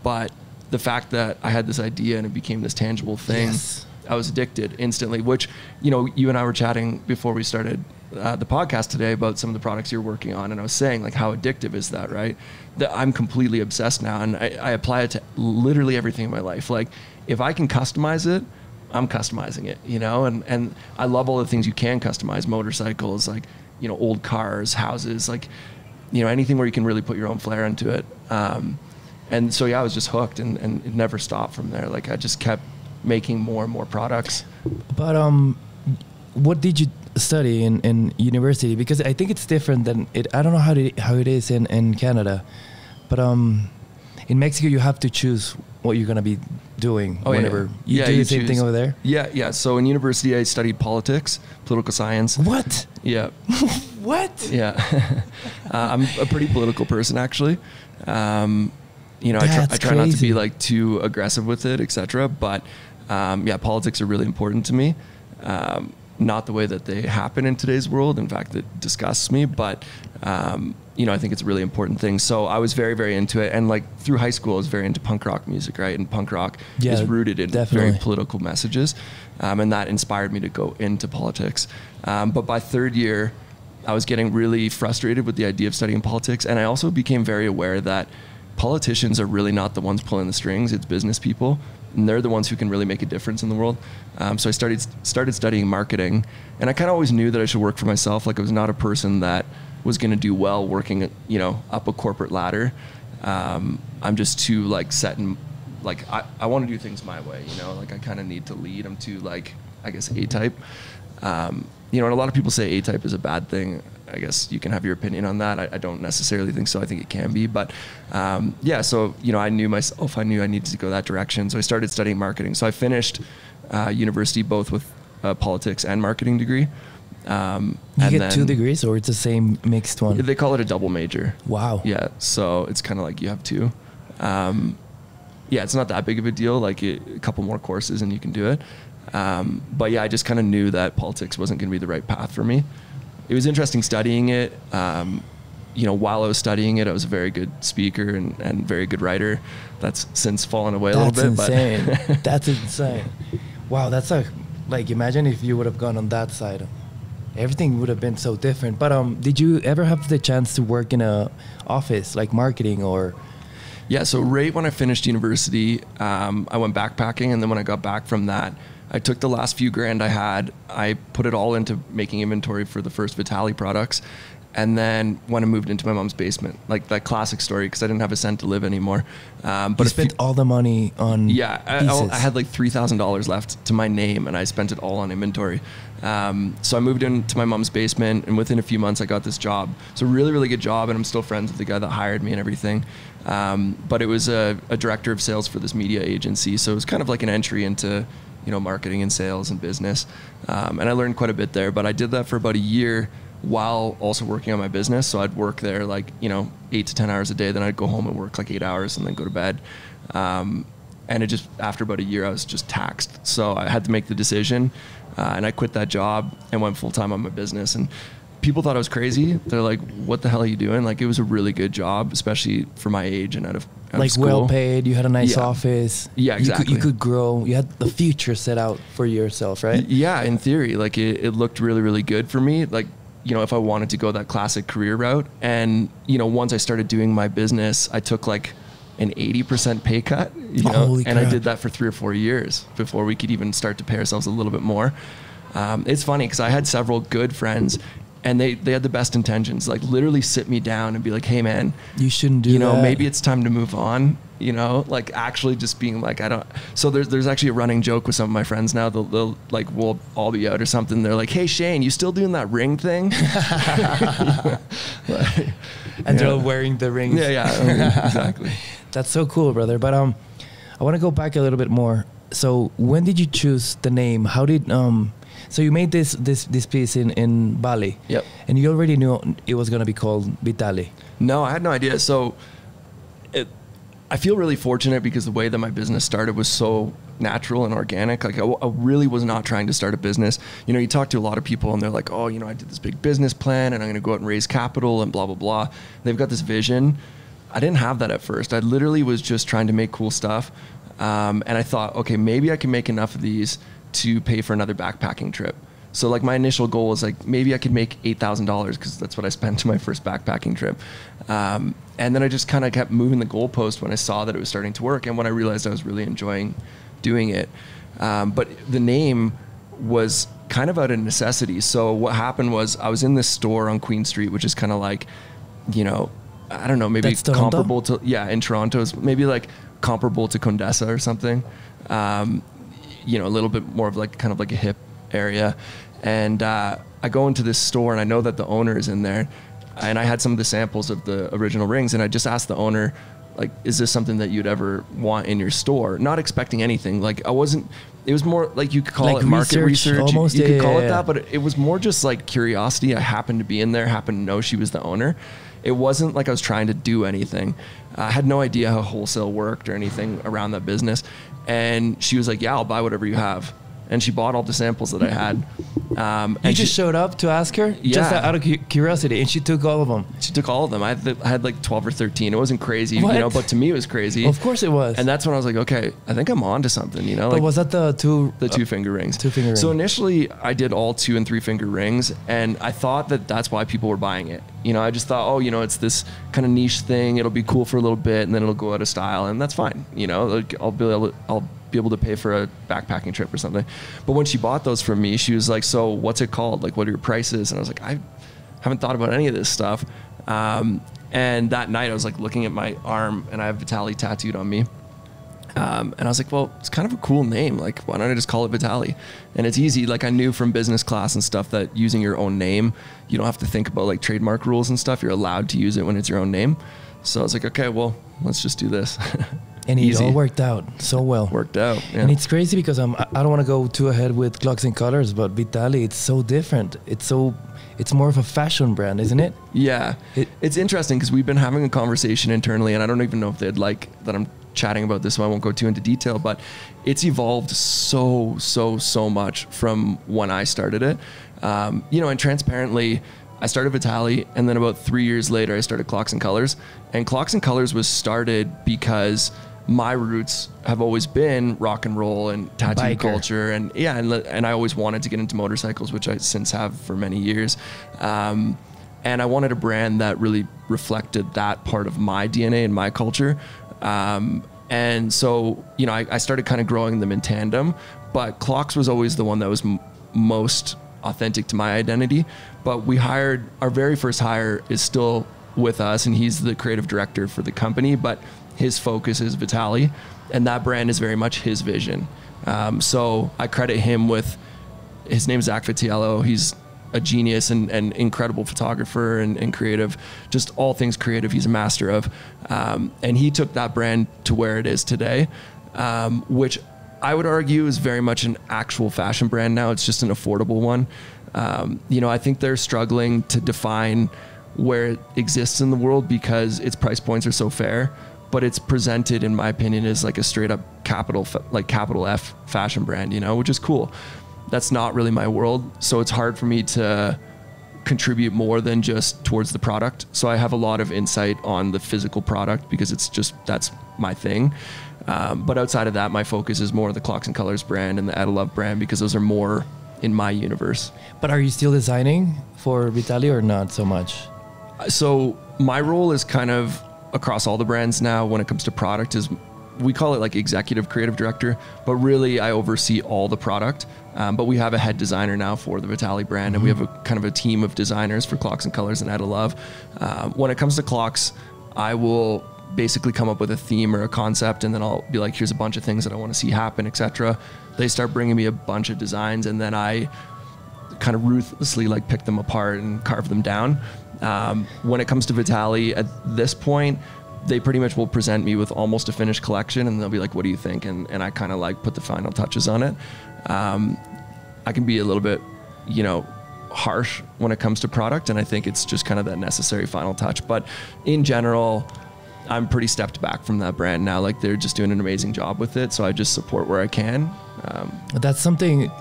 but the fact that I had this idea and it became this tangible thing. Yes. I was addicted instantly, which, you know, you and I were chatting before we started uh, the podcast today about some of the products you're working on. And I was saying, like, how addictive is that, right? That I'm completely obsessed now. And I, I apply it to literally everything in my life. Like, if I can customize it, I'm customizing it, you know? And, and I love all the things you can customize motorcycles, like, you know, old cars, houses, like, you know, anything where you can really put your own flair into it. Um, and so, yeah, I was just hooked and, and it never stopped from there. Like, I just kept making more and more products. But um, what did you study in, in university? Because I think it's different than it. I don't know how it, how it is in, in Canada, but um, in Mexico you have to choose what you're gonna be doing Oh, whenever yeah. you Yeah, do you the same thing over there. Yeah, yeah. So in university, I studied politics, political science. What? Yeah, [LAUGHS] What? yeah. [LAUGHS] uh, I'm a pretty political person, actually. Um, you know, I try, I try not to be like too aggressive with it, etc. But um, yeah, politics are really important to me. Um, not the way that they happen in today's world. In fact, it disgusts me. But um, you know, I think it's a really important thing. So I was very, very into it, and like through high school, I was very into punk rock music, right? And punk rock Yeah, is rooted in definitely. very political messages, um, and that inspired me to go into politics. Um, but by third year, I was getting really frustrated with the idea of studying politics, and I also became very aware that politicians are really not the ones pulling the strings; it's business people, and they're the ones who can really make a difference in the world. Um, so I started started studying marketing, and I kind of always knew that I should work for myself. Like I was not a person that was going to do well working, you know, up a corporate ladder. Um, I'm just too like set in like I, I want to do things my way, you know, like I kind of need to lead. I'm too like I guess A type. Um, you know, and a lot of people say A type is a bad thing. I guess you can have your opinion on that. I, I don't necessarily think so. I think it can be, but um, yeah. So you know, I knew myself. I knew I needed to go that direction. So I started studying marketing. So I finished uh, university both with a politics and marketing degree. Um, You and get two degrees, or it's the same mixed one. They call it a double major. wow. Yeah, so it's kind of like you have two. Um, yeah, it's not that big of a deal. Like it, a couple more courses and you can do it. Um, but yeah, I just kind of knew that politics wasn't going to be the right path for me. It was interesting studying it. Um, you know, while I was studying it, I was a very good speaker and, and very good writer. That's since fallen away a That's little bit. insane. But [LAUGHS] that's insane. Wow, that's a like imagine if you would have gone on that side. Everything would have been so different. But um, did you ever have the chance to work in a office like marketing or? Yeah, so right when I finished university, um, I went backpacking, and then when I got back from that, I took the last few grand I had, I put it all into making inventory for the first Vitaly products, and then when I moved into my mom's basement, like that classic story, because I didn't have a cent to live anymore. Um, But you a few- spent all the money on yeah, I. I had like three thousand dollars left to my name, and I spent it all on inventory. Um, so I moved into my mom's basement, and within a few months, I got this job. So really, really good job, and I'm still friends with the guy that hired me and everything. Um, but it was a, a director of sales for this media agency, so it was kind of like an entry into you know marketing and sales and business. Um, and I learned quite a bit there. But I did that for about a year while also working on my business. So I'd work there like you know eight to ten hours a day. Then I'd go home and work like eight hours, and then go to bed. Um, and it just after about a year, I was just taxed. So I had to make the decision, uh, and I quit that job and went full time on my business. And people thought I was crazy. They're like, "What the hell are you doing?" Like it was a really good job, especially for my age and out of out of like school. well paid. You had a nice Yeah. office. Yeah, You could, you could grow. You had the future set out for yourself, right? Yeah, in theory, like it, it looked really, really good for me. Like, you know, if I wanted to go that classic career route. And, you know, once I started doing my business, I took like an 80% pay cut, you know, Holy and I did that for three or four years before we could even start to pay ourselves a little bit more. Um, it's funny because I had several good friends and they they had the best intentions. Like literally sit me down and be like, "Hey, man, You shouldn't do you know, that. maybe it's time to move on." You know, like actually just being like, I don't. So there's there's actually a running joke with some of my friends now. They'll, they'll like we'll all be out or something. They're like, "Hey, Shane, you still doing that ring thing?" [LAUGHS] [LAUGHS] Like, and they're all wearing the rings. yeah, yeah, I mean, exactly. [LAUGHS] That's so cool, brother. But um, I want to go back a little bit more. So when did you choose the name? How did um? So you made this this this piece in in Bali. Yep. And you already knew it was gonna be called Vitaly. No, I had no idea. So, it, I feel really fortunate because the way that my business started was so natural and organic. Like, I really was not trying to start a business. You know, you talk to a lot of people and they're like, oh, you know, I did this big business plan and I'm going to go out and raise capital and blah, blah, blah. They've got this vision. I didn't have that at first. I literally was just trying to make cool stuff. Um, and I thought, okay, maybe I can make enough of these to pay for another backpacking trip. So like my initial goal was like maybe I could make eight thousand dollars because that's what I spent to [LAUGHS] my first backpacking trip, um, and then I just kind of kept moving the goalpost when I saw that it was starting to work and when I realized I was really enjoying doing it. Um, but the name was kind of out of necessity. So what happened was I was in this store on Queen Street, which is kind of like, you know, I don't know, maybe comparable to yeah in Toronto is maybe like comparable to Condesa or something. Um, you know, a little bit more of like kind of like a hip area. And uh, I go into this store and I know that the owner is in there. And I had some of the samples of the original rings, and I just asked the owner, like, is this something that you'd ever want in your store? Not expecting anything. Like, I wasn't. It was more like you could call Like it market research, research. You- almost? You, Yeah, could call yeah. it that, but it, it was more just like curiosity. I happened to be in there, happened to know she was the owner. It wasn't like I was trying to do anything. I had no idea how wholesale worked or anything around that business. And she was like, "Yeah, I'll buy whatever you have." And she bought all the samples that I had. Um, You and just she, showed up to ask her, just Yeah. out of curiosity, and she took all of them. she took all of them. I had, I had like twelve or thirteen. It wasn't crazy, What? you know, but to me it was crazy. Of course it was. And that's when I was like, okay, I think I'm on to something, you know. but like, was that the two? the two finger rings. two finger Rings. So initially, I did all two and three finger rings, and I thought that that's why people were buying it. You know, I just thought, oh, you know, it's this kind of niche thing. It'll be cool for a little bit, and then it'll go out of style, and that's fine. You know, like I'll be able, I'll be able to pay for a backpacking trip or something. But when she bought those from me, she was like, so what's it called? Like, what are your prices? And I was like, I haven't thought about any of this stuff. Um, and that night, I was like looking at my arm, and I have Vitaly tattooed on me. Um, and I was like, well, it's kind of a cool name. Like, why don't I just call it Vitaly? And it's easy. Like, I knew from business class and stuff that using your own name, you don't have to think about like trademark rules and stuff. You're allowed to use it when it's your own name. So I was like, okay, well, let's just do this. [LAUGHS] and it Easy. all worked out so well. Worked out. Yeah. And it's crazy because um, I I don't want to go too ahead with clocks and colors, but Vitaly, it's so different. It's so, it's more of a fashion brand, isn't it? Yeah, It- it's interesting because we've been having a conversation internally, and I don't even know if they'd like that I'm chatting about this, so I won't go too into detail. But it's evolved so, so, so much from when I started it. Um, you know, and transparently, I started Vitaly, and then about three years later, I started Clocks and Colors. And Clocks and Colors was started because my roots have always been rock and roll and tattoo Biker. culture and yeah and, and I always wanted to get into motorcycles which I since have for many years. Um, and I wanted a brand that really reflected that part of my DNA and my culture. Um, and so you know I, I started kind of growing them in tandem but clocks was always the one that was m- most authentic to my identity. But we hired our very first hire is still with us and he's the creative director for the company but his focus is Vitaly, and that brand is very much his vision. Um, so I credit him with his name is Zach Vitiello. He's a genius and, and incredible photographer and, and creative, just all things creative. He's a master of, um, and he took that brand to where it is today, um, which I would argue is very much an actual fashion brand now. It's just an affordable one. Um, you know, I think they're struggling to define where it exists in the world because its price points are so fair but it's presented in my opinion as like a straight up capital like capital F fashion brand you know which is cool. That's not really my world so it's hard for me to contribute more than just towards the product. So I have a lot of insight on the physical product because it's just that's my thing. Um, but outside of that my focus is more the clocks and colors brand and the Edelove brand because those are more in my universe. But are you still designing for Vitaly or not so much? so my role is kind of across all the brands now when it comes to product is we call it like executive creative director, but really I oversee all the product. Um, but we have a head designer now for the Vitaly brand, and we have a kind of a team of designers for Clocks and Colors and Etta Love. Um, when it comes to clocks, I will basically come up with a theme or a concept, and then I'll be like, "Here's a bunch of things that I want to see happen, etc." They start bringing me a bunch of designs, and then I kind of ruthlessly like pick them apart and carve them down. Um, when it comes to Vitaly, at this point, they pretty much will present me with almost a finished collection, and they'll be like, "What do you think?" and and I kind of like put the final touches on it. Um, I can be a little bit, you know, harsh when it comes to product, and I think it's just kind of that necessary final touch. But in general, I'm pretty stepped back from that brand now. Like they're just doing an amazing job with it, so I just support where I can. Um, That's something.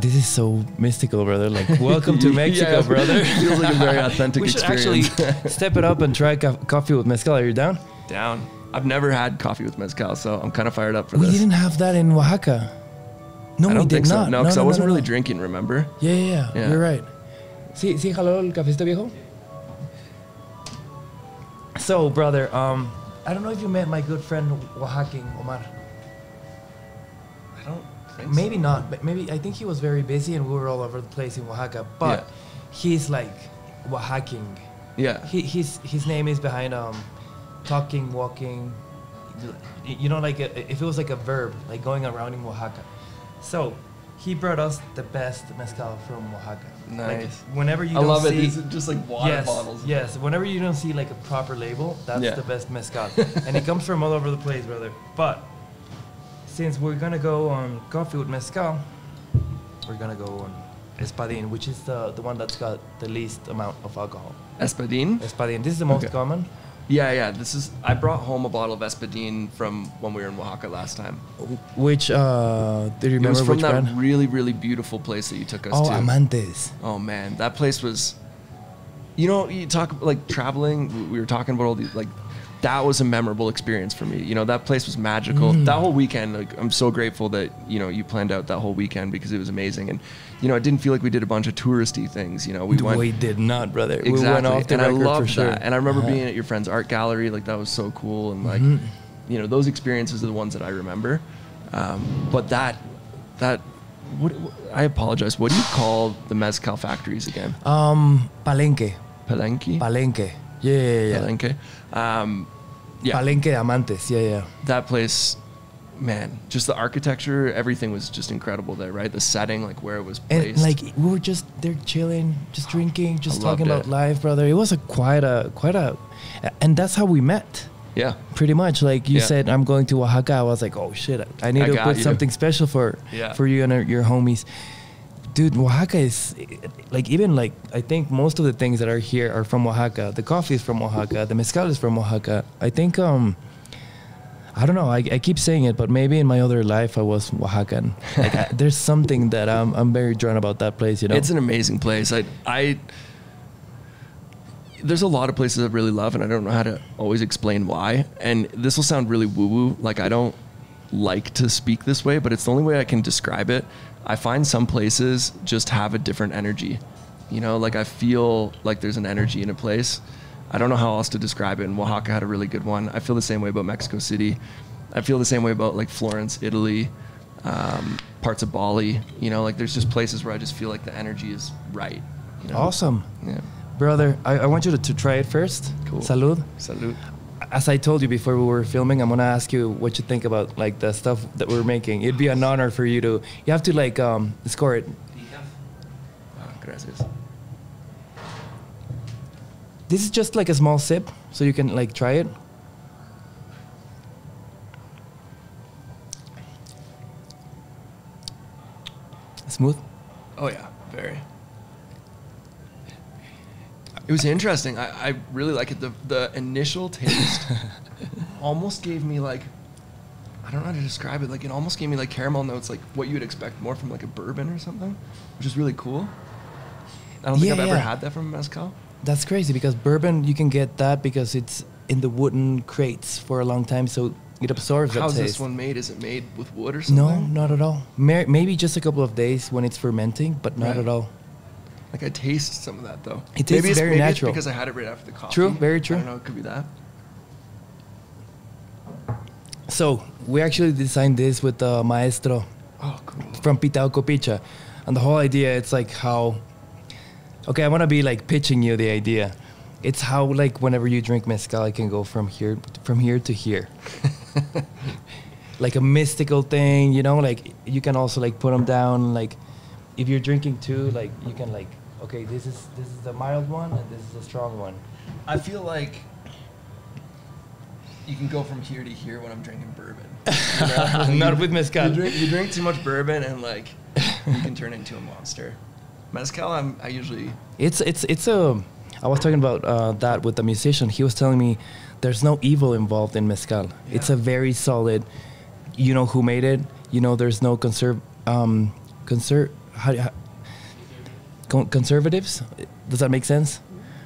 This is so mystical, brother. Like, welcome to [LAUGHS] Mexico, Yeah, brother. [LAUGHS] feels like a very [LAUGHS] authentic we should experience. actually step it up and try co- coffee with mezcal. Are you down? Down. I've never had coffee with mezcal, so I'm kind of fired up for We this. We didn't have that in Oaxaca. No, I don't we did think so. not. No, because I no, wasn't no, really no. drinking. Remember? Yeah, yeah, yeah, Yeah. You're right. Sí, sí, jaló el cafecito viejo. So, brother, um, I don't know if you met my good friend Oaxacan Omar. Think Maybe not, but maybe I think he was very busy and we were all over the place in Oaxaca. But Yeah. he's like Oaxacan. Yeah. He, his his name is behind um, talking, walking. You know, like a, if it was like a verb, like going around in Oaxaca. So he brought us the best mezcal from Oaxaca. Like, Nice. whenever you I don't love it. see, These are just like water yes, bottles. yes. Whenever you don't see like a proper label, that's Yeah. the best mezcal, [LAUGHS] and it comes from all over the place, brother. But since we're gonna go on coffee with mezcal, we're gonna go on espadin, which is the the one that's got the least amount of alcohol. Espadin. Espadin. This is the most Okay. common. Yeah, yeah. This is. I brought home a bottle of Espadin from when we were in Oaxaca last time. Which uh, do you remember? It was from which that brand? really, really beautiful place that you took us Oh, to. Amantes. Oh man, that place was. You know, you talk like traveling. we- We were talking about all these like. That was a memorable experience for me. You know, that place was magical. Mm. That whole weekend, like, I'm so grateful that you know you planned out that whole weekend because it was amazing. And you know, I didn't feel like we did a bunch of touristy things. You know, we went we did not, brother. exactly, We went off the and I loved for sure. that. And I remember Uh-huh. being at your friend's art gallery. Like that was so cool. And like, Mhm. you know, those experiences are the ones that I remember. Um, but that, that, what, I apologize. What do you call the mezcal factories again? um Palenque. Palenque. Palenque. Yeah, yeah, yeah. Palenque. Um, yeah, Palenque de Amantes. Yeah, yeah. that place. Man, just the architecture, everything was just incredible there, right? The setting, like where it was placed. And like we were just there chilling, just drinking, just talking about it. life, brother. It was a quite a quite a, and that's how we met. yeah, Pretty much, like you Yeah. said, I'm going to Oaxaca. I was like, oh shit, I need I to put you. something special for Yeah. for you and your homies. Dude, Oaxaca is like even like I think most of the things that are here are from Oaxaca. The coffee is from Oaxaca. The mezcal is from Oaxaca. I think um. I don't know. I, I keep saying it, but maybe in my other life I was Oaxacan. Like I, [LAUGHS] there's something that I'm I'm very drawn about that place. You know. It's an amazing place. I, I, there's a lot of places I really love, and I don't know how to always explain why. And this will sound really woo woo. Like I don't like to speak this way, but it's the only way I can describe it. I find some places just have a different energy. You know, like I feel like there's an energy in a place. I don't know how else to describe it. And Oaxaca had a really good one. I feel the same way about Mexico City. I feel the same way about like Florence, Italy, um, parts of Bali. You know, like there's just places where I just feel like the energy is right. You know? awesome, Yeah. brother. I, I want you to, to try it first. Cool. Salud. Salute. As I told you before we were filming, I'm gonna ask you what you think about like the stuff that we're making. It'd be an honor for you to. You have to like um score it. Ah, gracias. This is just like a small sip, so you can like try it. Smooth. Oh yeah, very. It was interesting. I, I really like it. The the initial taste [LAUGHS] almost gave me like I don't know how to describe it. Like it almost gave me like caramel notes, like what you would expect more from like a bourbon or something, which is really cool. I don't think Yeah, I've ever yeah. had that from a mezcal. That's crazy because bourbon you can get that because it's in the wooden crates for a long time, so it absorbs that How's this one made? Is it made with wood or something? No, not at all. Mer- maybe just a couple of days when it's fermenting, but not Right. at all. Like I taste some of that though. It tastes maybe it's, very maybe natural. It's because I had it right after the coffee. True, very true. I don't know. It could be that. So we actually designed this with the maestro Oh, cool. from Pitao Copicha. And the whole idea, it's like how, okay, I want to be like pitching you the idea. It's how like whenever you drink mezcal, it can go from here, from here to here. [LAUGHS] like a mystical thing, you know, like you can also like put them down. Like if you're drinking two, like you can like, okay, this is, this is the mild one and this is the strong one. I feel like you can go from here to here when I'm drinking bourbon. [LAUGHS] Not with mezcal. You drink, you drink too much bourbon and like you can turn into a monster. Mezcal, I'm, I usually It's it's it's a. I was talking about uh, that with the musician. He was telling me there's no evil involved in mezcal. It's a very solid. You know who made it. You know there's no conserv um conser how, how, con- conservatives. Does that make sense?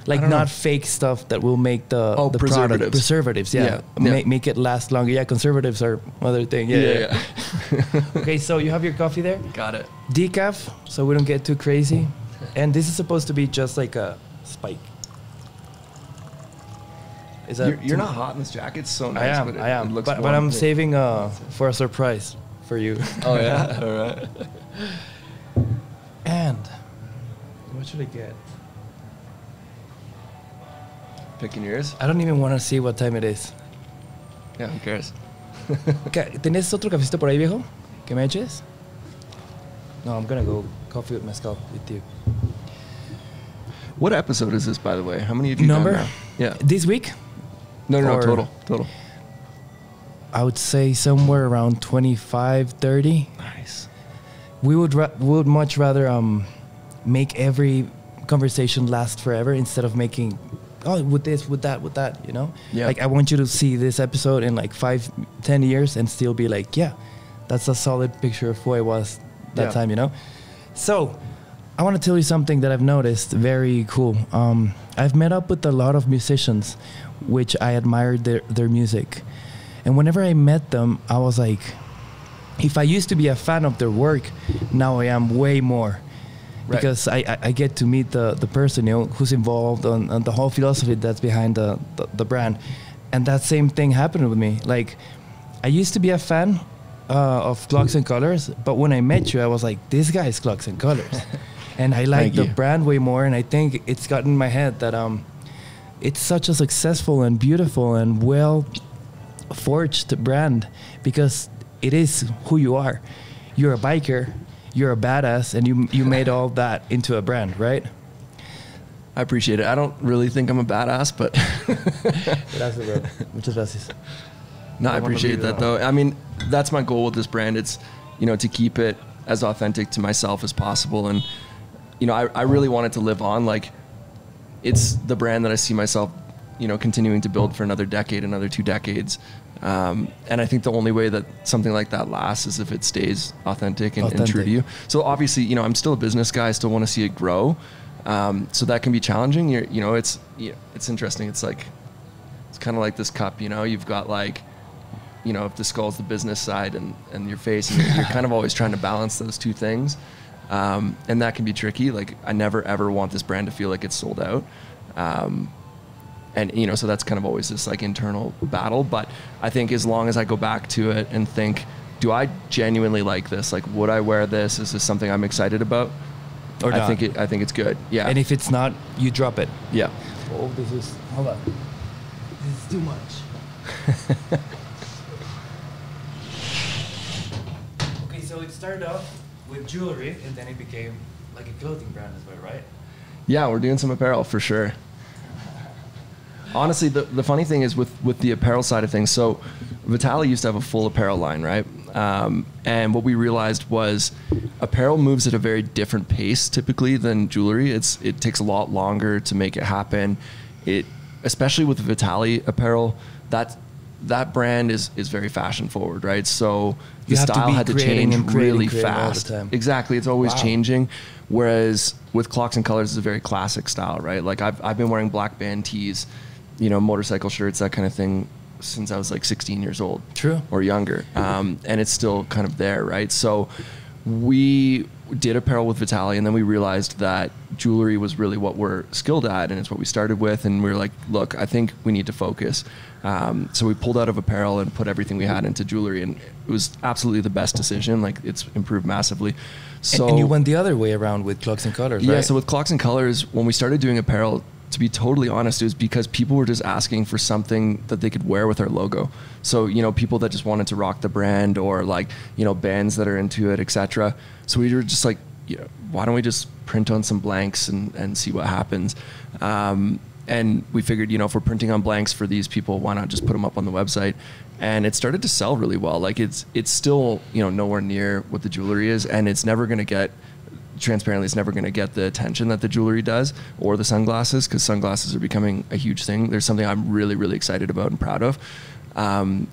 Like don't know. fake stuff that will make the Oh, the product preservatives. preservatives. Yeah, Yeah, yeah. Make, make it last longer. Yeah, conservatives are other thing. Yeah, yeah. yeah. [LAUGHS] okay, so you have your coffee there got it. decaf so we don't get too crazy and this is supposed to be just like a spike is that You're, you're not hot in this jacket. It's so nice. i am but it, i am It looks but, but i'm Yeah. saving uh for a surprise for you Oh yeah. [LAUGHS] All right. and what should i get Picking yours. i don't even want to see what time it is Yeah. Who cares? [LAUGHS] Ca- ¿Tenés otro cafecito por ahí, viejo? ¿Que me eches? No, I'm gonna go coffee with mezcal with you. What episode is this, by the way? How many have you Number? done now? Yeah. This week, No, no, no. Total. Total. I would say somewhere around 25, 30. Nice. we would ra- we would much rather um make every conversation last forever instead of making oh with this with that with that you know Yeah. like i want you to see this episode in like five ten years and still be like yeah that's a solid picture of who i was that Yeah. time you know so i want to tell you something that i've noticed very cool um, i've met up with a lot of musicians which i admired their, their music and whenever i met them i was like if I used to be a fan of their work, now I am way more. Right. Because I, I, I get to meet the, the person you know who's involved on, on the whole philosophy that's behind the, the, the brand. And that same thing happened with me. Like I used to be a fan uh, of Clocks and Colors, but when I met you I was like, this guy is Clocks and Colors. [LAUGHS] and I like Thank the you. brand way more and I think it's gotten in my head that um it's such a successful and beautiful and well forged brand because it is who you are. You're a biker, you're a badass, and you you made all that into a brand, right? I appreciate it. I don't really think I'm a badass, but [LAUGHS] [LAUGHS] Gracias, bro. Muchas gracias. no, I I appreciate that though. I mean, that's my goal with this brand. It's, you know, to keep it as authentic to myself as possible. And, you know, I, I really want it to live on. Like, it's the brand that I see myself, you know, continuing to build for another decade, another two decades. Um, and I think the only way that something like that lasts is if it stays authentic and, and true to you. So obviously, you know, I'm still a business guy. I still want to see it grow. Um, so that can be challenging. You're, you know, it's you know, it's interesting. It's like it's kind of like this cup. You know, you've got like you know, if the skull's the business side and, and your face, and you're, you're kind of always trying to balance those two things. Um, and that can be tricky. Like, I never ever want this brand to feel like it's sold out. Um, and, you know, so that's kind of always this like internal battle. But I think as long as I go back to it and think, do I genuinely like this? Like, would I wear this? Is this something I'm excited about? Or I think it, I think it's good. Yeah. And if it's not, you drop it. yeah. Oh, this is hold on. This is too much. [LAUGHS] okay, so it started off with jewelry, and then it became like a clothing brand as well, right? Yeah, we're doing some apparel for sure. Honestly, the, the funny thing is with, with the apparel side of things, so Vitaly used to have a full apparel line, right? Um, and what we realized was apparel moves at a very different pace typically than jewelry. It's it takes a lot longer to make it happen. It especially with Vitaly apparel, that that brand is is very fashion forward, right? So the have to style had to change really creating all the fast. Exactly, it's always Wow. changing. Whereas with clocks and colors, it's a very classic style, right? Like I've I've been wearing black band tees, you know, motorcycle shirts, that kind of thing, since I was like 16 years old. True. Or younger, um, and it's still kind of there, right? So we did apparel with Vitaly, and then we realized that jewelry was really what we're skilled at, and it's what we started with. And we were like, look, I think we need to focus. Um, so we pulled out of apparel and put everything we had into jewelry, and it was absolutely the best decision. Like it's improved massively. So and, and you went the other way around with clocks and colors, yeah. right? So with clocks and colors, when we started doing apparel, to be totally honest, it was because people were just asking for something that they could wear with our logo. So you know, people that just wanted to rock the brand, or like you know, bands that are into it, etc. So we were just like, you know, why don't we just print on some blanks and and see what happens. Um, and we figured, you know, if we're printing on blanks for these people, why not just put them up on the website? And it started to sell really well. Like it's it's still you know nowhere near what the jewelry is, and it's never going to get transparently it's never going to get the attention that the jewelry does or the sunglasses because sunglasses are becoming a huge thing there's something i'm really really excited about and proud of um,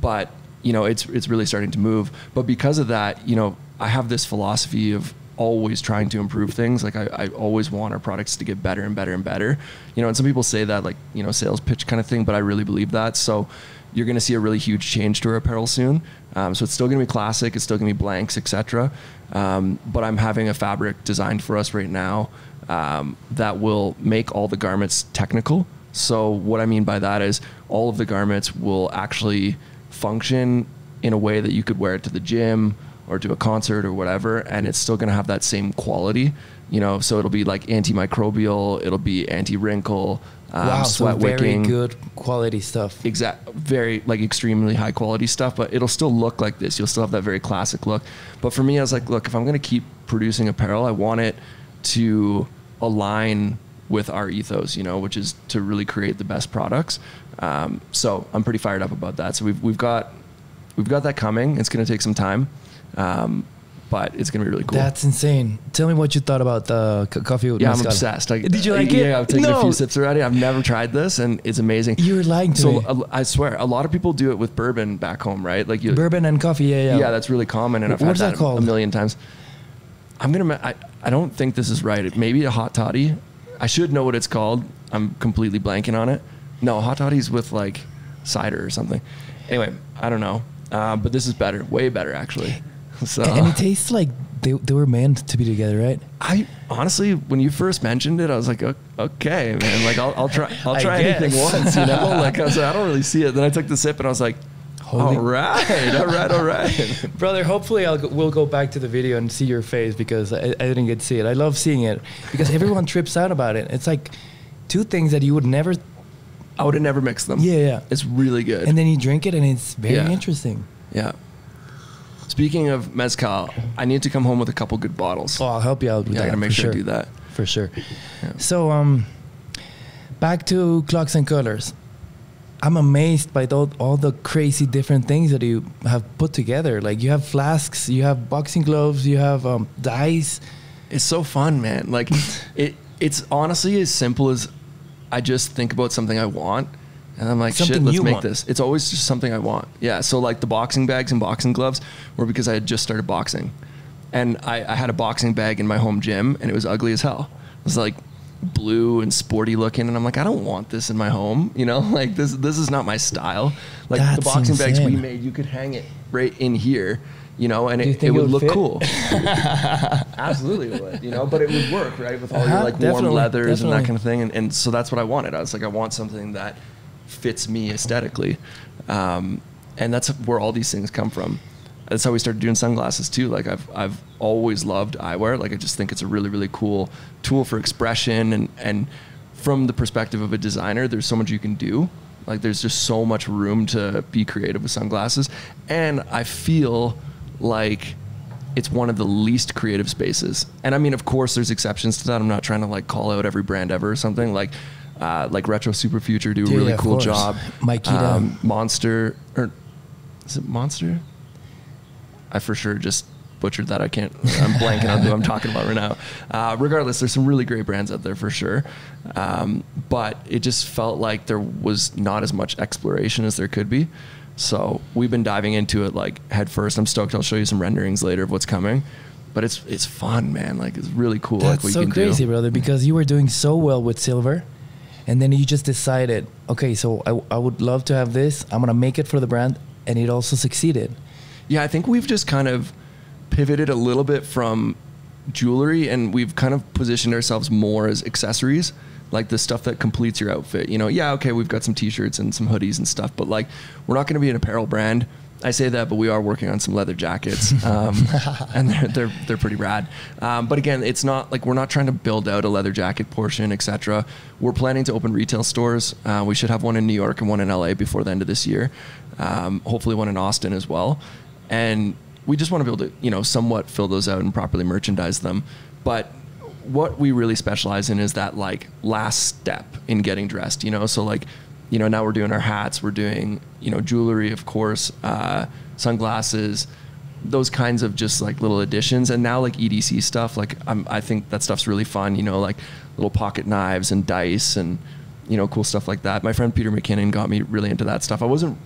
but you know it's it's really starting to move but because of that you know i have this philosophy of always trying to improve things like I, I always want our products to get better and better and better you know and some people say that like you know sales pitch kind of thing but i really believe that so you're going to see a really huge change to our apparel soon. Um, so it's still going to be classic. It's still going to be blanks, etc. Um, but I'm having a fabric designed for us right now um, that will make all the garments technical. So what I mean by that is all of the garments will actually function in a way that you could wear it to the gym or to a concert or whatever, and it's still going to have that same quality. You know, so it'll be like antimicrobial, it'll be anti-wrinkle, um, wow, sweat so very wicking. good quality stuff. exact very like extremely high quality stuff but it'll still look like this. You'll still have that very classic look. But for me i was like look if i'm going to keep producing apparel i want it to align with our ethos you know which is to really create the best products. Um, so i'm pretty fired up about that. So we've, we've got we've got that coming. It's going to take some time. Um, but it's gonna be really cool. That's insane. Tell me what you thought about the c- coffee with yeah, I'm obsessed. Like, Did you like yeah, it? Yeah, I've taken a few sips already. I've never tried this, and it's amazing. You're lying to so me. a- I swear, a lot of people do it with bourbon back home, right? Like you, Bourbon and coffee, yeah, yeah. yeah, that's really common, and I've What's had that called? a million times. I'm gonna. I, I don't think this is right. It maybe a hot toddy. I should know what it's called. I'm completely blanking on it. No, hot toddy's with like cider or something. Anyway, I don't know. Uh, but this is better, way better actually. [LAUGHS] So and it tastes like they, they were meant to be together, right? I honestly, when you first mentioned it, I was like, okay, man, like I'll, I'll try, I'll [LAUGHS] try anything once, you know. Like I was like, I don't really see it. Then I took the sip and I was like, Holy- all right, all right, all right. [LAUGHS] Brother, hopefully I'll go, we'll go back to the video and see your face because I, I didn't get to see it. I love seeing it because everyone trips out about it. It's like two things that you would never, I would have never mixed them. yeah, yeah. it's really good. And then you drink it and it's very Yeah. interesting. yeah. Speaking of mezcal, I need to come home with a couple good bottles. Oh, I'll help you out with yeah, I that. gotta make sure, sure. I do that. For sure. Yeah. So, um, back to clocks and colors. I'm amazed by all, all the crazy different things that you have put together. Like you have flasks, you have boxing gloves, you have um, dice. It's so fun, man. Like [LAUGHS] it it's honestly as simple as I just think about something I want and I'm like, Something shit, let's make want. this. It's always just something I want. Yeah. So like the boxing bags and boxing gloves were because I had just started boxing. And I, I had a boxing bag in my home gym and it was ugly as hell. It was like blue and sporty looking and I'm like, I don't want this in my home. You know, [LAUGHS] like this this is not my style. Like the That's boxing bags we made, you could hang it right in here, you know, and you it, it it would would look fit? cool. [LAUGHS] Absolutely would, you know, but it would work, right? With all Uh-huh, your like warm leathers and that kind of thing. And, and so that's what I wanted. I was like, I want something that fits me aesthetically. Um, and that's where all these things come from. That's how we started doing sunglasses too. Like I've, I've always loved eyewear. Like I just think it's a really, really cool tool for expression. And, and from the perspective of a designer, there's so much you can do. Like there's just so much room to be creative with sunglasses. And I feel like it's one of the least creative spaces. And I mean, of course, there's exceptions to that. I'm not trying to like call out every brand ever or something. Like, uh, like Retro Super Future do a really cool course. job. Mykita. Monster or is it Monster? I for sure just butchered that. I can't. I'm blanking on who I'm talking about right now. Uh, regardless, there's some really great brands out there for sure, um, but it just felt like there was not as much exploration as there could be. So we've been diving into it like head first. I'm stoked. I'll show you some renderings later of what's coming, but it's it's fun, man. Like it's really cool. like That's what so crazy, do. brother, because you were doing so well with silver. And then you just decided, okay, so I, I would love to have this. I'm to make it for the brand. And it also succeeded. Yeah, I think we've just kind of pivoted a little bit from jewelry, and we've kind of positioned ourselves more as accessories, like the stuff that completes your outfit. You know, yeah, okay, we've got some T-shirts and some hoodies and stuff, but like we're not going to be an apparel brand. I say that, but we are working on some leather jackets, [LAUGHS] um, and they're, they're they're pretty rad. Um, but again, it's not like we're not trying to build out a leather jacket portion, etc. We're planning to open retail stores. Uh, we should have one in New York and one in LA before the end of this year. Um, hopefully, one in Austin as well. And we just want to be able to, you know, somewhat fill those out and properly merchandise them. But what we really specialize in is that like last step in getting dressed, you know. So like you know, now we're doing our hats, we're doing, you know, jewelry, of course, uh, sunglasses, those kinds of just like little additions. And now like EDC stuff, like I'm, I think that stuff's really fun, you know, like little pocket knives and dice and, you know, cool stuff like that. My friend Peter McKinnon got me really into that stuff. I wasn't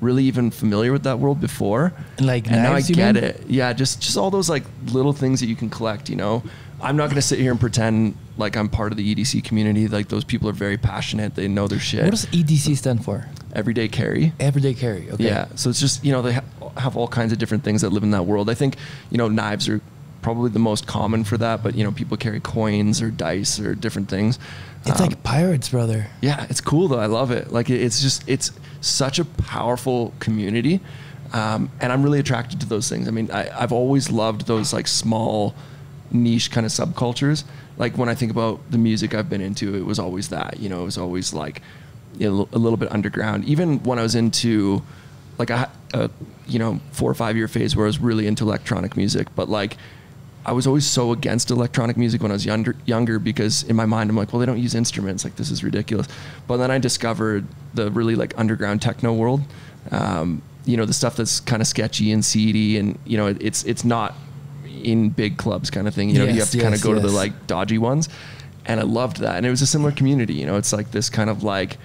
really even familiar with that world before. Like and now I get mean? it. Yeah, just just all those like little things that you can collect, you know. I'm not gonna sit here and pretend like I'm part of the EDC community. Like those people are very passionate. They know their shit. What does EDC stand for? Everyday carry. Everyday carry. Okay. Yeah. So it's just you know they ha- have all kinds of different things that live in that world. I think you know knives are probably the most common for that, but you know people carry coins or dice or different things. It's Um, like pirates, brother. yeah, it's cool though. I love it. Like it- it's just it's such a powerful community, um, and I'm really attracted to those things. I mean, I, I've always loved those like small, niche kind of subcultures. Like when I think about the music I've been into, it was always that. You know, it was always like you know, a little bit underground. Even when I was into like a, a you know four or five year phase where I was really into electronic music, but like I was always so against electronic music when I was younger, younger because in my mind I'm like, well, they don't use instruments. Like this is ridiculous. But then I discovered the really like underground techno world. Um, you know, the stuff that's kind of sketchy and seedy, and you know, it, it's it's not in big clubs kind of thing. You know, you have to kind of yes, go to the like dodgy ones. And I loved that, and it was a similar community. You know, it's like this kind of like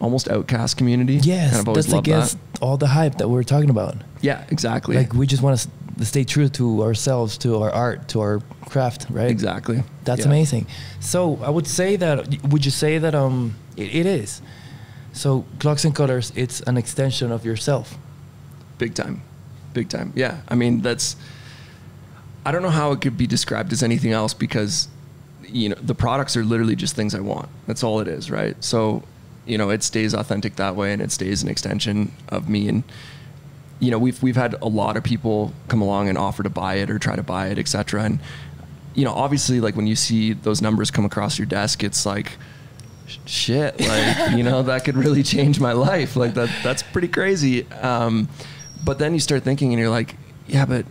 almost outcast community. Yes, and I've always that's loved against all the hype that we're talking about. Yeah, exactly. Like we just want to stay true to ourselves, to our art, to our craft, right? exactly. That's Yeah. amazing. So I would say that. Would you say that um it, it is? So clocks and colors, it's an extension of yourself. big time big time yeah i mean that's i don't know how it could be described as anything else because you know the products are literally just things i want. That's all it is right? So you know it stays authentic that way and it stays an extension of me. And you know we've we've had a lot of people come along and offer to buy it or try to buy it etc and you know obviously like when you see those numbers come across your desk it's like shit like [LAUGHS] you know that could really change my life. Like that that's pretty crazy. Um, but then you start thinking and you're like yeah but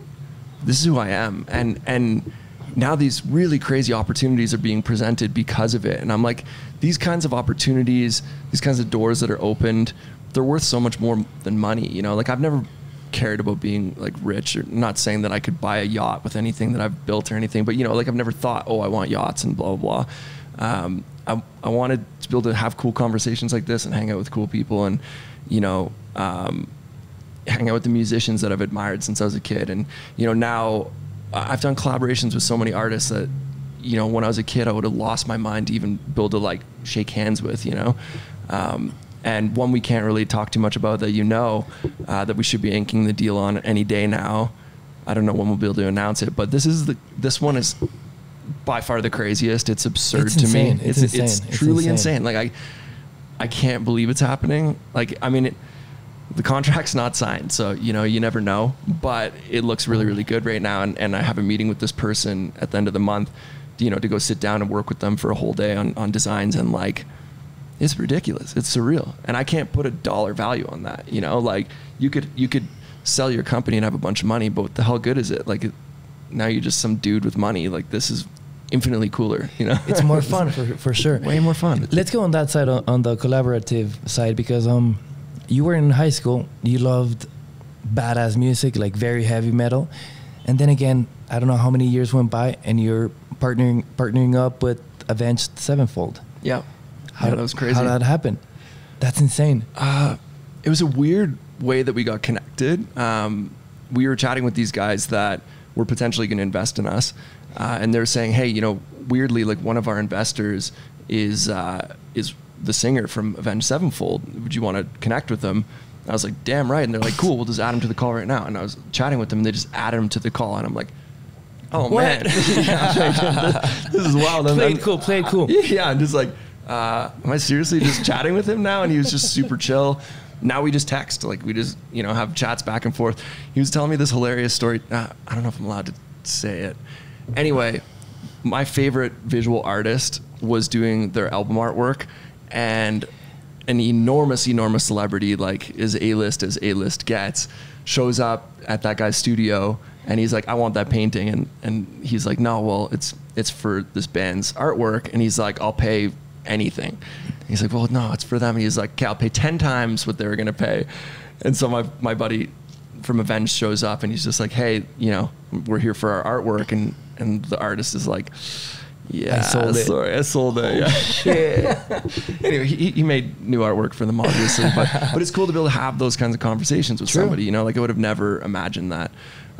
this is who i am. And and now these really crazy opportunities are being presented because of it. And i'm like these kinds of opportunities these kinds of doors that are opened they're worth so much more than money you know? Like i've never cared about being like rich or not saying that I could buy a yacht with anything that I've built or anything, but you know, like I've never thought, oh, I want yachts and blah, blah, blah. Um, I, I wanted to be able to have cool conversations like this and hang out with cool people and, you know, um, hang out with the musicians that I've admired since I was a kid. And, you know, now I've done collaborations with so many artists that, you know, when I was a kid, I would have lost my mind to even build to like shake hands with, you know? Um, and one we can't really talk too much about that you know uh, that we should be inking the deal on any day now. I don't know when we'll be able to announce it, but this is the this one is by far the craziest. It's absurd It's to me. It's insane. It's truly insane. insane. Like I I can't believe it's happening. Like I mean, it, the contract's not signed, so you know you never know. But it looks really really good right now, and, and I have a meeting with this person at the end of the month, you know, to go sit down and work with them for a whole day on on designs and like. It's ridiculous. It's surreal, and I can't put a dollar value on that. You know, like you could you could sell your company and have a bunch of money, but what the hell good is it? Like it, now you're just some dude with money. Like this is infinitely cooler. You know, It's more fun [LAUGHS] for for sure. way more fun. Let's go on that side on, on the collaborative side because um you were in high school, you loved badass music like very heavy metal, and then again I don't know how many years went by and you're partnering partnering up with Avenged Sevenfold. Yeah, How yeah, that was crazy. How did that happen? That's insane. Uh, it was a weird way that we got connected. Um, we were chatting with these guys that were potentially going to invest in us, uh, and they're saying, "Hey, you know, weirdly, like one of our investors is uh, is the singer from Avenged Sevenfold. Would you want to connect with them?" I was like, "Damn right!" And they're like, "Cool, we'll just add him to the call right now." And I was chatting with them, and they just added him to the call, and I'm like, oh What? man, [LAUGHS] [LAUGHS] this is wild. I'm- Play I'm- cool, play it cool. [LAUGHS] Yeah, I'm just like, uh, am I seriously just chatting with him now? And he was just super chill. Now we just text, like we just you know have chats back and forth. He was telling me this hilarious story. Uh, I don't know if I'm allowed to say it. Anyway, my favorite visual artist was doing their album artwork, and an enormous, enormous celebrity, like as A list as A list gets, shows up at that guy's studio and he's like, I want that painting. And, and he's like, no, well, it's, it's for this band's artwork. And he's like, I'll pay anything. He's like, well, no, it's for them. And He's like, okay, I'll pay 10 times what they were going to pay. And so my, my buddy from Avenged shows up and he's just like, hey, you know, we're here for our artwork. And, and the artist is like, yeah, I sold it." sorry, I sold it. Yeah. Shit. [LAUGHS] anyway, he, he made new artwork for them, obviously, but [LAUGHS] but it's cool to be able to have those kinds of conversations with True. somebody. You know, like I would have never imagined that.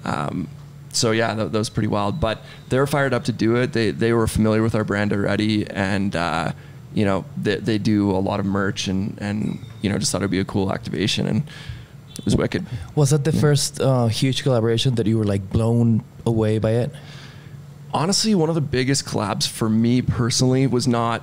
Um, so yeah, that, that was pretty wild. But they were fired up to do it. They they were familiar with our brand already, and uh, you know they, they do a lot of merch, and and you know just thought it'd be a cool activation, and it was wicked. Was that the first uh, huge collaboration that you were like blown away by it? Honestly one of the biggest collabs for me personally was not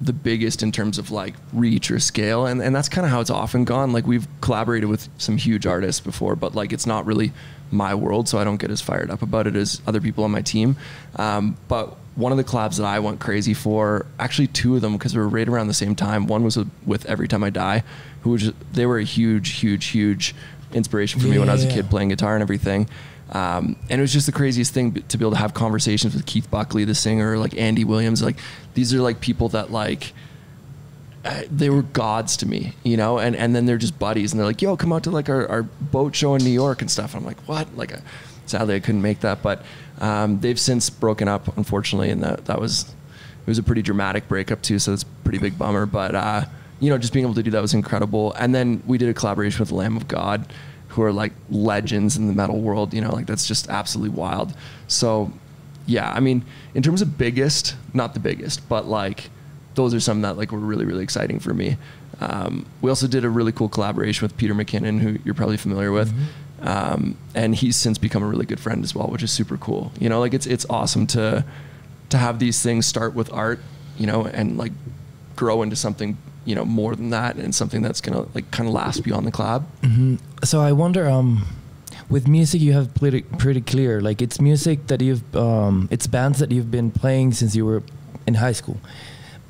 the biggest in terms of like reach or scale and, and that's kind of how it's often gone. Like we've collaborated with some huge artists before but like it's not really my world so i don't get as fired up about it as other people on my team. Um, but one of the collabs that i went crazy for actually two of them because we were right around the same time. One was with, with every time i die who was just, they were a huge huge huge inspiration for me when i was a kid playing guitar and everything um, and it was just the craziest thing to be able to have conversations with Keith Buckley, the singer, like Andy Williams. Like these are like people that like uh, they were gods to me, you know. And and then they're just buddies, and they're like, "Yo, come out to like our, our boat show in New York and stuff." And I'm like, "What?" Like, uh, sadly, I couldn't make that, but um, they've since broken up, unfortunately, and that that was it was a pretty dramatic breakup too. So it's a pretty big bummer, but. Uh, you know, just being able to do that was incredible. And then we did a collaboration with Lamb of God, who are like legends in the metal world. You know, like that's just absolutely wild. So, yeah, I mean, in terms of biggest, not the biggest, but like those are some that like were really really exciting for me. Um, we also did a really cool collaboration with Peter McKinnon, who you're probably familiar with. Um, and he's since become a really good friend as well, which is super cool. You know, like it's it's awesome to to have these things start with art, you know, and like grow into something you know more than that and something that's gonna like kind of last beyond the collab. So I wonder, um, with music, you have pretty pretty clear. Like it's music that you've, um, it's bands that you've been playing since you were in high school.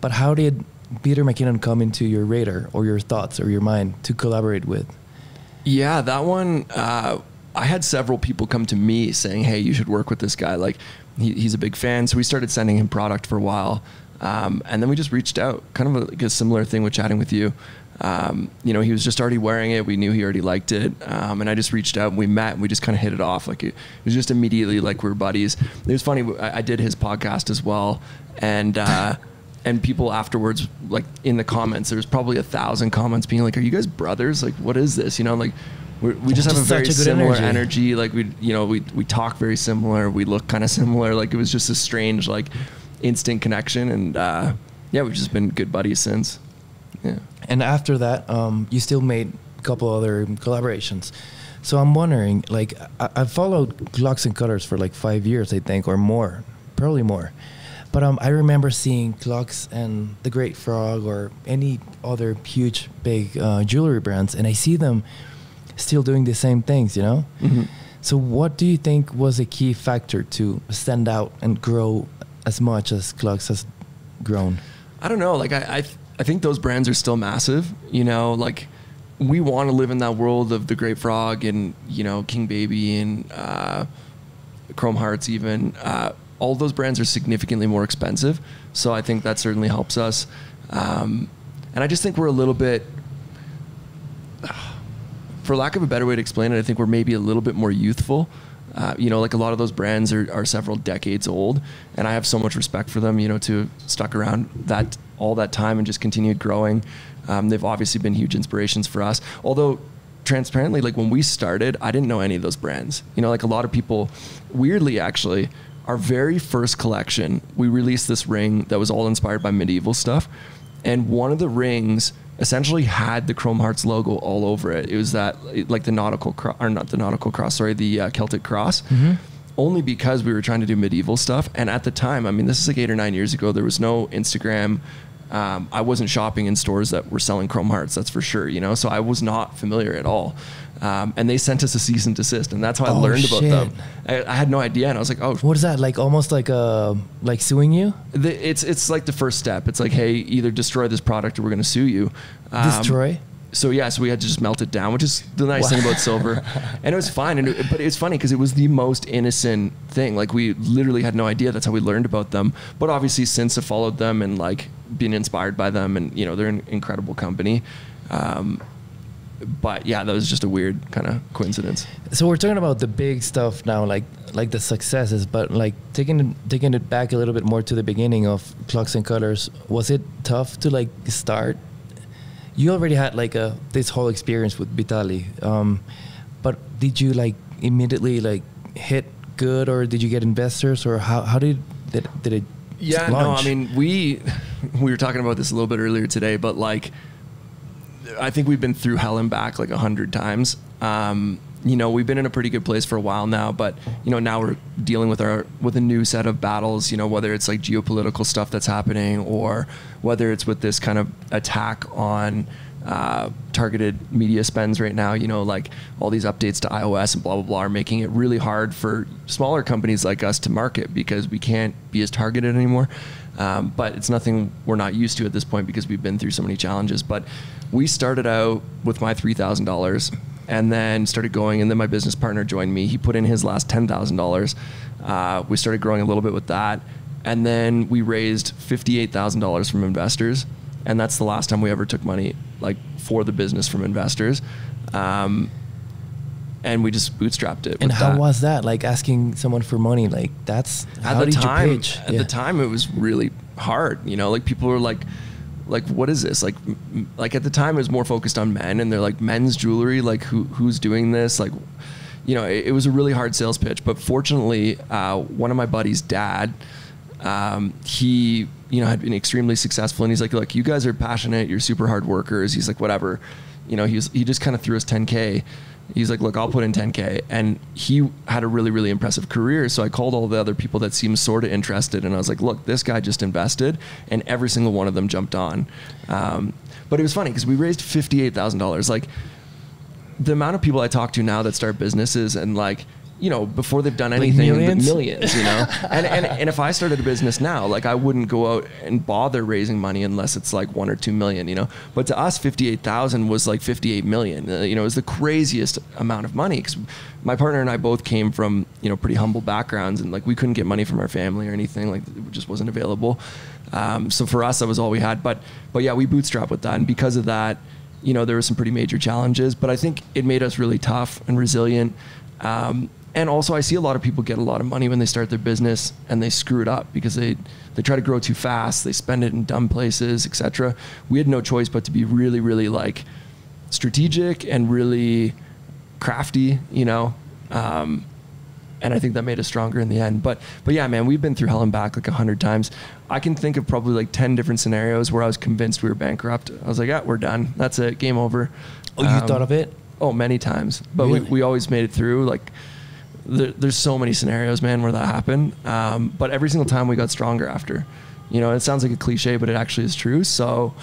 But how did Peter McKinnon come into your radar or your thoughts or your mind to collaborate with? Yeah, that one. Uh, I had several people come to me saying, "Hey, you should work with this guy." Like, he, he's a big fan, so we started sending him product for a while, um, and then we just reached out. Kind of a, like a similar thing with chatting with you. Um, you know, he was just already wearing it. We knew he already liked it, um, and I just reached out and we met and we just kind of hit it off. Like it, it was just immediately like we are buddies. It was funny. I, I did his podcast as well, and. Uh, [LAUGHS] and people afterwards like in the comments there's probably a thousand comments being like are you guys brothers like what is this you know like we're, we just have a very a similar energy. energy. like we you know we, we talk very similar we look kind of similar like it was just a strange like instant connection and uh yeah we've just been good buddies since yeah And after that, um, you still made a couple other collaborations. So I'm wondering, like, I, I followed Clocks and Colors for like five years, I think, or more, probably more. But um, I remember seeing Clocks and The Great Frog or any other huge, big uh, jewelry brands, and I see them still doing the same things, you know? Mhm. So, what do you think was a key factor to stand out and grow as much as Clocks has grown? I don't know. Like I, I, I think those brands are still massive. You know, like we want to live in that world of the Great Frog and you know King Baby and uh, Chrome Hearts. Even uh, all those brands are significantly more expensive. So I think that certainly helps us. Um, and I just think we're a little bit. [SIGHS] For lack of a better way to explain it, I think we're maybe a little bit more youthful. Uh, you know, like a lot of those brands are, are several decades old, and I have so much respect for them. You know, to stuck around that all that time and just continued growing. Um, they've obviously been huge inspirations for us. Although, transparently, like when we started, I didn't know any of those brands. You know, like a lot of people, weirdly actually, our very first collection, we released this ring that was all inspired by medieval stuff, and one of the rings essentially had the Chrome Hearts logo all over it. It was that like the nautical cross, or not the nautical cross, sorry, the uh, Celtic cross. only because we were trying to do medieval stuff. And at the time, I mean, this is like eight or nine years ago. There was no Instagram. Um, I wasn't shopping in stores that were selling Chrome Hearts. That's for sure. You know, so I was not familiar at all. Um, and they sent us a cease and desist, and that's how I Oh, learned about shit. them. I, I had no idea, and I was like, "Oh, What is that like? Almost like uh, like suing you? the, it's it's like the first step. It's like, hey, either destroy this product or we're going to sue you." Um, Destroy? So yeah, so we had to just melt it down, which is the nice thing about silver, and it was fine. And it, but it's funny because it was the most innocent thing. Like we literally had no idea. That's how we learned about them. But obviously, since have followed them and like being inspired by them, and you know they're an incredible company. Um, but yeah, that was just a weird kind of coincidence. So we're talking about the big stuff now, like like the successes, but like taking it, taking it back a little bit more to the beginning of Clocks and Colors. Was it tough to like start? You already had like a this whole experience with Vitaly, um, but did you like immediately like hit good, or did you get investors, or how how did did, did it? Yeah, launch? no, I mean we [LAUGHS] we were talking about this a little bit earlier today, but like I think we've been through hell and back like a hundred times. Um, you know, we've been in a pretty good place for a while now, but you know, now we're dealing with our with a new set of battles. You know, whether it's like geopolitical stuff that's happening, or whether it's with this kind of attack on uh, targeted media spends right now. You know, like all these updates to iOS and blah blah blah are making it really hard for smaller companies like us to market because we can't be as targeted anymore. Um, but it's nothing we're not used to at this point because we've been through so many challenges. But we started out with my three thousand dollars and then started going and then my business partner joined me. He put in his last $10000 uh, we started growing a little bit with that. And then we raised $58000 from investors. And that's the last time we ever took money like for the business from investors. Um, and we just bootstrapped it and how that. was that? Like asking someone for money, like that's at how the did time you pitch? at Yeah. the time it was really hard you know like people were like like what is this like like at the time it was more focused on men and they're like men's jewelry like who who's doing this like you know it, it was a really hard sales pitch but fortunately uh, one of my buddies' dad um, he you know had been extremely successful and he's like look you guys are passionate you're super hard workers he's like whatever you know he was he just kind of threw us 10k he's like look i'll put in 10k and he had a really really impressive career. So i called all the other people that seemed sort of interested and i was like look this guy just invested and every single one of them jumped on. Um, but it was funny because we raised $58000 like the amount of people I talk to now that start businesses and like, you know, before they've done anything, but millions? millions, you know, [LAUGHS] and, and and if I started a business now, like I wouldn't go out and bother raising money unless it's like one or two million, you know. But to us, fifty eight thousand was like fifty eight million. Uh, you know, it was the craziest amount of money because my partner and I both came from you know pretty humble backgrounds and like we couldn't get money from our family or anything, like it just wasn't available. Um, so for us, that was all we had. But but yeah, we bootstrapped with that, and because of that you know, there were some pretty major challenges, but I think it made us really tough and resilient. Um, and also, I see a lot of people get a lot of money when they start their business and they screw it up because they they try to grow too fast, they spend it in dumb places, etc. We had no choice but to be really, really like strategic and really crafty, you know. Um, and I think that made us stronger in the end. But but yeah, man, we've been through hell and back like a hundred times. I can think of probably like ten different scenarios where I was convinced we were bankrupt. I was like, yeah, we're done. That's it. Game over. oh, you Um, thought of it? Oh, many times. But Really? we, we always made it through. Like there, there's so many scenarios, man, where that happened. Um, but every single time we got stronger after. You know, it sounds like a cliche, but it actually is true. So,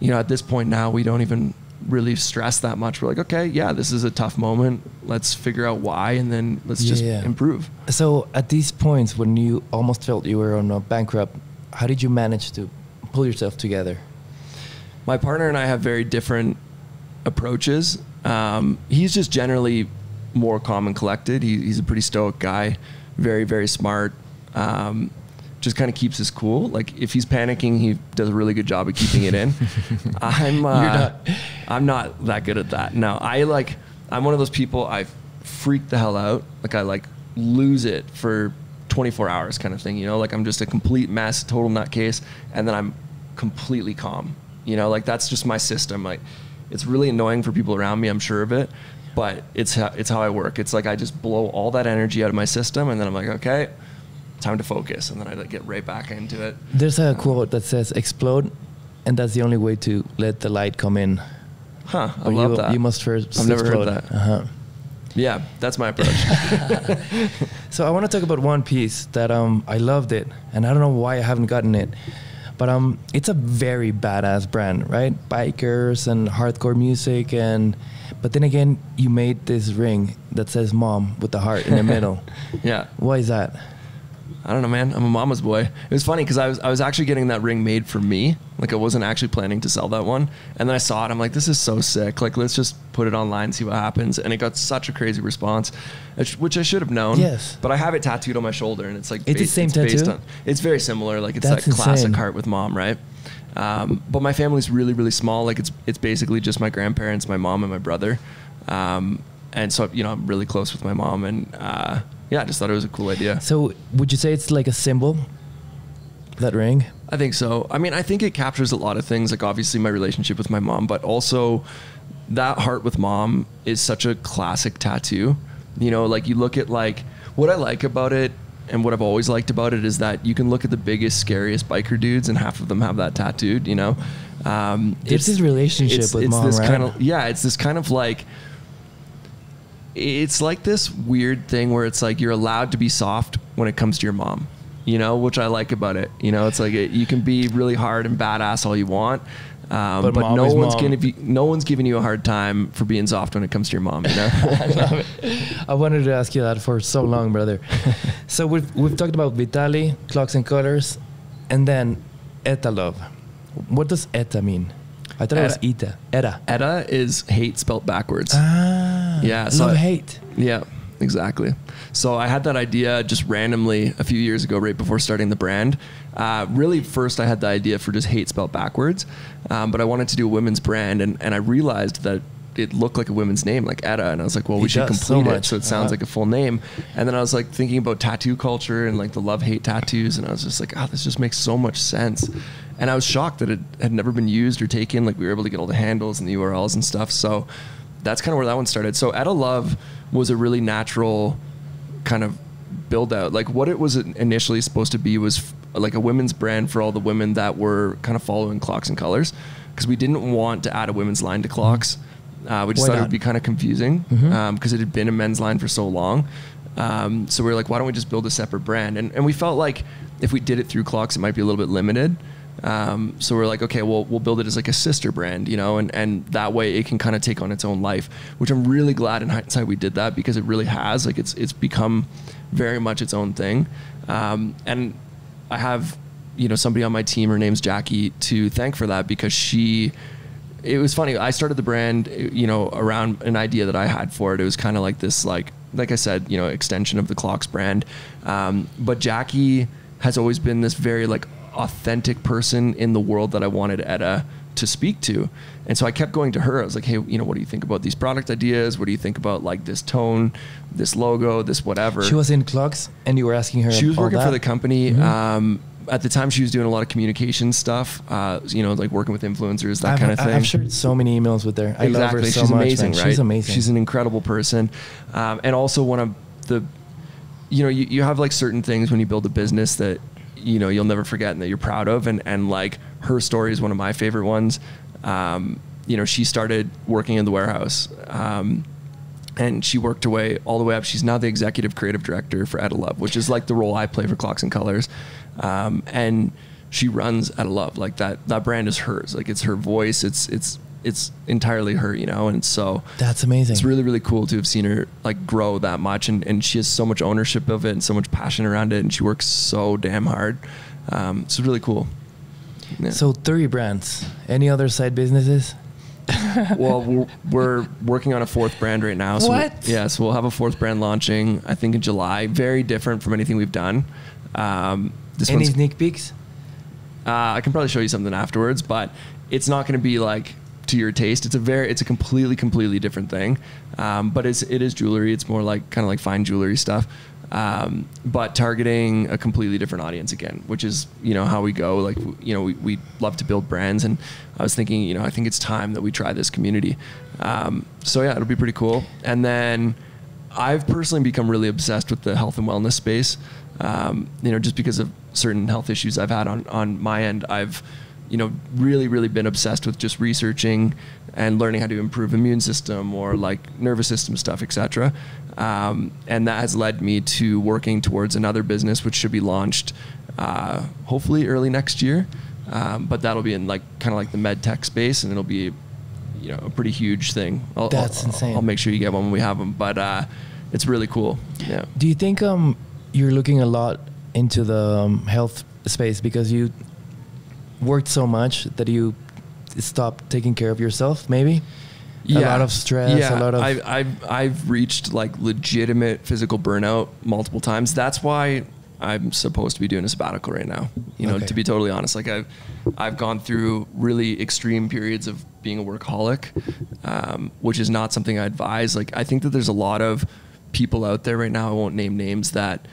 you know, at this point now, we don't even really stress that much. We're like, okay, yeah, this is a tough moment. Let's figure out why, and then let's just Yeah. improve. So at these points when you almost felt you were on a bankrupt, how did you manage to pull yourself together? my partner and I have very different approaches. Um, he's just generally more calm and collected. He, he's a pretty stoic guy, very very smart. Um, just kind of keeps his cool. Like if he's panicking, he does a really good job of keeping it in. [LAUGHS] I'm uh, not. I'm not that good at that. No, I like I'm one of those people. I freak the hell out. Like I like lose it for 24 hours kind of thing. You know, like I'm just a complete mess, total nutcase, and then I'm completely calm. You know, like that's just my system. Like it's really annoying for people around me. I'm sure of it, but it's how, it's how I work. It's like I just blow all that energy out of my system, and then I'm like, okay, time to focus, and then I like, get right back into it. There's a quote that says "explode," and that's the only way to let the light come in. Huh? I Or love you, that. You must first I've never heard that. Uh-huh. Yeah, that's my approach. [LAUGHS] So I want to talk about one piece that um I loved it, and I don't know why I haven't gotten it, but um it's a very badass brand, right? Bikers and hardcore music, and but then again, you made this ring that says "mom" with the heart in the middle. [LAUGHS] yeah. Why is that? I don't know, man. I'm a mama's boy. It was funny because I was I was actually getting that ring made for me. Like I wasn't actually planning to sell that one, and then I saw it. I'm like, this is so sick. Like let's just put it online, and see what happens. And it got such a crazy response, which- I should have known. Yes. But I have it tattooed on my shoulder, and it's like It's the same tattoo? on. It's very similar. Like it's That's that classic heart with mom, right? Um, but my family's really really small. Like it's it's basically just my grandparents, my mom, and my brother. Um, and so you know I'm really close with my mom, and uh, yeah, I just thought it was a cool idea. So would you say it's like a symbol? That ring. I think so. I mean, I think it captures a lot of things, like obviously my relationship with my mom, but also that heart with mom is such a classic tattoo. You know, like you look at like what I like about it and what I've always liked about it is that you can look at the biggest, scariest biker dudes, and half of them have that tattooed. You know, um, There's this relationship with mom, this right? kind of yeah, it's this kind of like it's like this weird thing where it's like you're allowed to be soft when it comes to your mom you know which i like about it you know it's like it, you can be really hard and badass all you want um, But but, no one's mom. gonna be, no one's giving you a hard time for being soft when it comes to your mom you know [LAUGHS] I. I wanted to ask you that for so long, brother. [LAUGHS] so we've we've talked about Vitaly, clocks and colors, and then Eta love. What does Eta mean? I thought it was Ita. Eta. Etah is hate spelt backwards Ah. Yeah, so Love I- hate. Yeah, exactly. So I had that idea just randomly a few years ago, right before starting the brand. Uh, really, first I had the idea for just hate spelled backwards, um, but I wanted to do a women's brand, and, and I realized that it looked like a women's name, like Etta, and I was like, well, we should does so complete it so it sounds Uh-huh. like a full name. And then I was like thinking about tattoo culture and like the love hate tattoos, and I was just like, oh, this just makes so much sense. And I was shocked that it had never been used or taken. Like we were able to get all the handles and the URLs and stuff. So that's kind of where that one started. So Etah Love was a really natural kind of build out. Like what it was initially supposed to be was f- like a women's brand for all the women that were kind of following clocks and colors because we didn't want to add a women's line to clocks. Uh, we just Why thought it would be kind of confusing because it had been a men's line for so long. Um, so we were like, why don't we just build a separate brand? And, and we felt like if we did it through clocks, it might be a little bit limited. Um, so we're like, okay, well, we'll build it as like a sister brand, you know, and, and that way it can kind of take on its own life, which I'm really glad in hindsight we did that because it really has like it's, it's become very much its own thing. Um, and I have, you know, somebody on my team, her name's Jackie to thank for that because she, it was funny. I started the brand, you know, around an idea that I had for it. It was kind of like this, like, like I said, you know, extension of the Clocks brand. Um, but Jackie has always been this very like authentic person in the world that I wanted Etah to speak to. And so I kept going to her. I was like, hey, you know, what do you think about these product ideas? What do you think about like this tone, this logo, this whatever? She was in clocks, and you were asking her. She was working for the company. Mhm. Um, at the time, she was doing a lot of communication stuff. Uh, you know, like working with influencers, that I've, kind of thing. I've shared so many emails with her. I love her so She's much. amazing, man. right? She's amazing. She's an incredible person, um, and also one of the, you know, you, you have like certain things when you build a business that, you know, you'll never forget and that you're proud of, and and like her story is one of my favorite ones. Um, you know, she started working in the warehouse. Um, and she worked her way all the way up. She's now the executive creative director for Etah Love, which is like the role I play for Clocks and Colors. Um, and she runs Etah Love. Like that that brand is hers. Like it's her voice. It's it's it's entirely her, you know. And so That's amazing. it's really really cool to have seen her like grow that much. And and she has so much ownership of it and so much passion around it. And she works so damn hard. Um, it's really cool. Yeah. So three brands. Any other side businesses? [LAUGHS] well, we're, we're working on a fourth brand right now. So What? yeah, so we'll have a fourth brand launching, I think, in July. Very different from anything we've done. Um, this Any sneak peeks? uh, I can probably show you something afterwards, but it's not going to be like to your taste. It's a very, it's a completely, completely different thing. Um, but it's it is jewelry. It's more like kind of like fine jewelry stuff. Um, but targeting a completely different audience again, which is you know how we go. Like you know we, we love to build brands, and I was thinking you know I think it's time that we try this community. Um, so yeah, it'll be pretty cool. And then I've personally become really obsessed with the health and wellness space. Um, you know, just because of certain health issues I've had on on my end, I've you know, really, really been obsessed with just researching and learning how to improve immune system or like nervous system stuff, etc. Um, and that has led me to working towards another business, which should be launched uh, hopefully early next year. Um, but that'll be in like kind of like the med tech space, and it'll be, you know, a pretty huge thing. I'll, That's I'll, insane. I'll make sure you get one when we have them. But uh, it's really cool. Yeah. Do you think um you're looking a lot into the um, health space because you worked so much that you stopped taking care of yourself? Maybe. A lot of stress. Yeah, A lot of. I, I've I've reached like legitimate physical burnout multiple times. That's why I'm supposed to be doing a sabbatical right now. You know, Okay. to be totally honest, like I've I've gone through really extreme periods of being a workaholic, um, which is not something I advise. Like I think that there's a lot of people out there right now. I won't name names that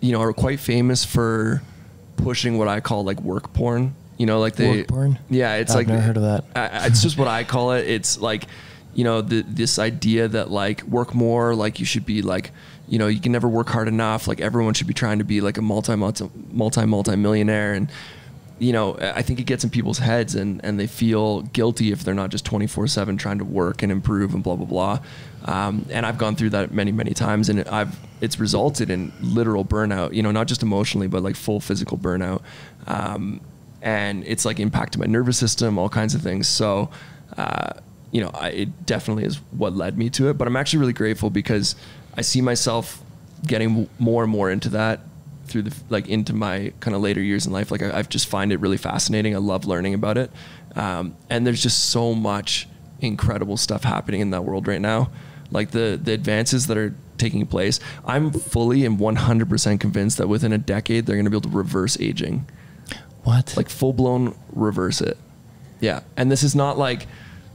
you know are quite famous for pushing what I call like work porn. You know, like they Work porn? Yeah, it's I've like never heard of that. I, it's just what I call it. It's like, you know, the, this idea that like work more, like you should be like, you know, you can never work hard enough. Like everyone should be trying to be like a multi multi multi multi millionaire, and you know, I think it gets in people's heads, and and they feel guilty if they're not just twenty four seven trying to work and improve and blah blah blah. Um, and I've gone through that many many times, and I've it's resulted in literal burnout. You know, not just emotionally, but like full physical burnout. Um, and it's like impacted my nervous system, all kinds of things. So, uh, you know, I, it definitely is what led me to it. But I'm actually really grateful because I see myself getting more and more into that through the like into my kind of later years in life. Like I, I just find it really fascinating. I love learning about it, um, and there's just so much incredible stuff happening in that world right now. Like the the advances that are taking place, I'm fully and 100% convinced that within a decade they're going to be able to reverse aging what? like full blown reverse it. Yeah, and this is not like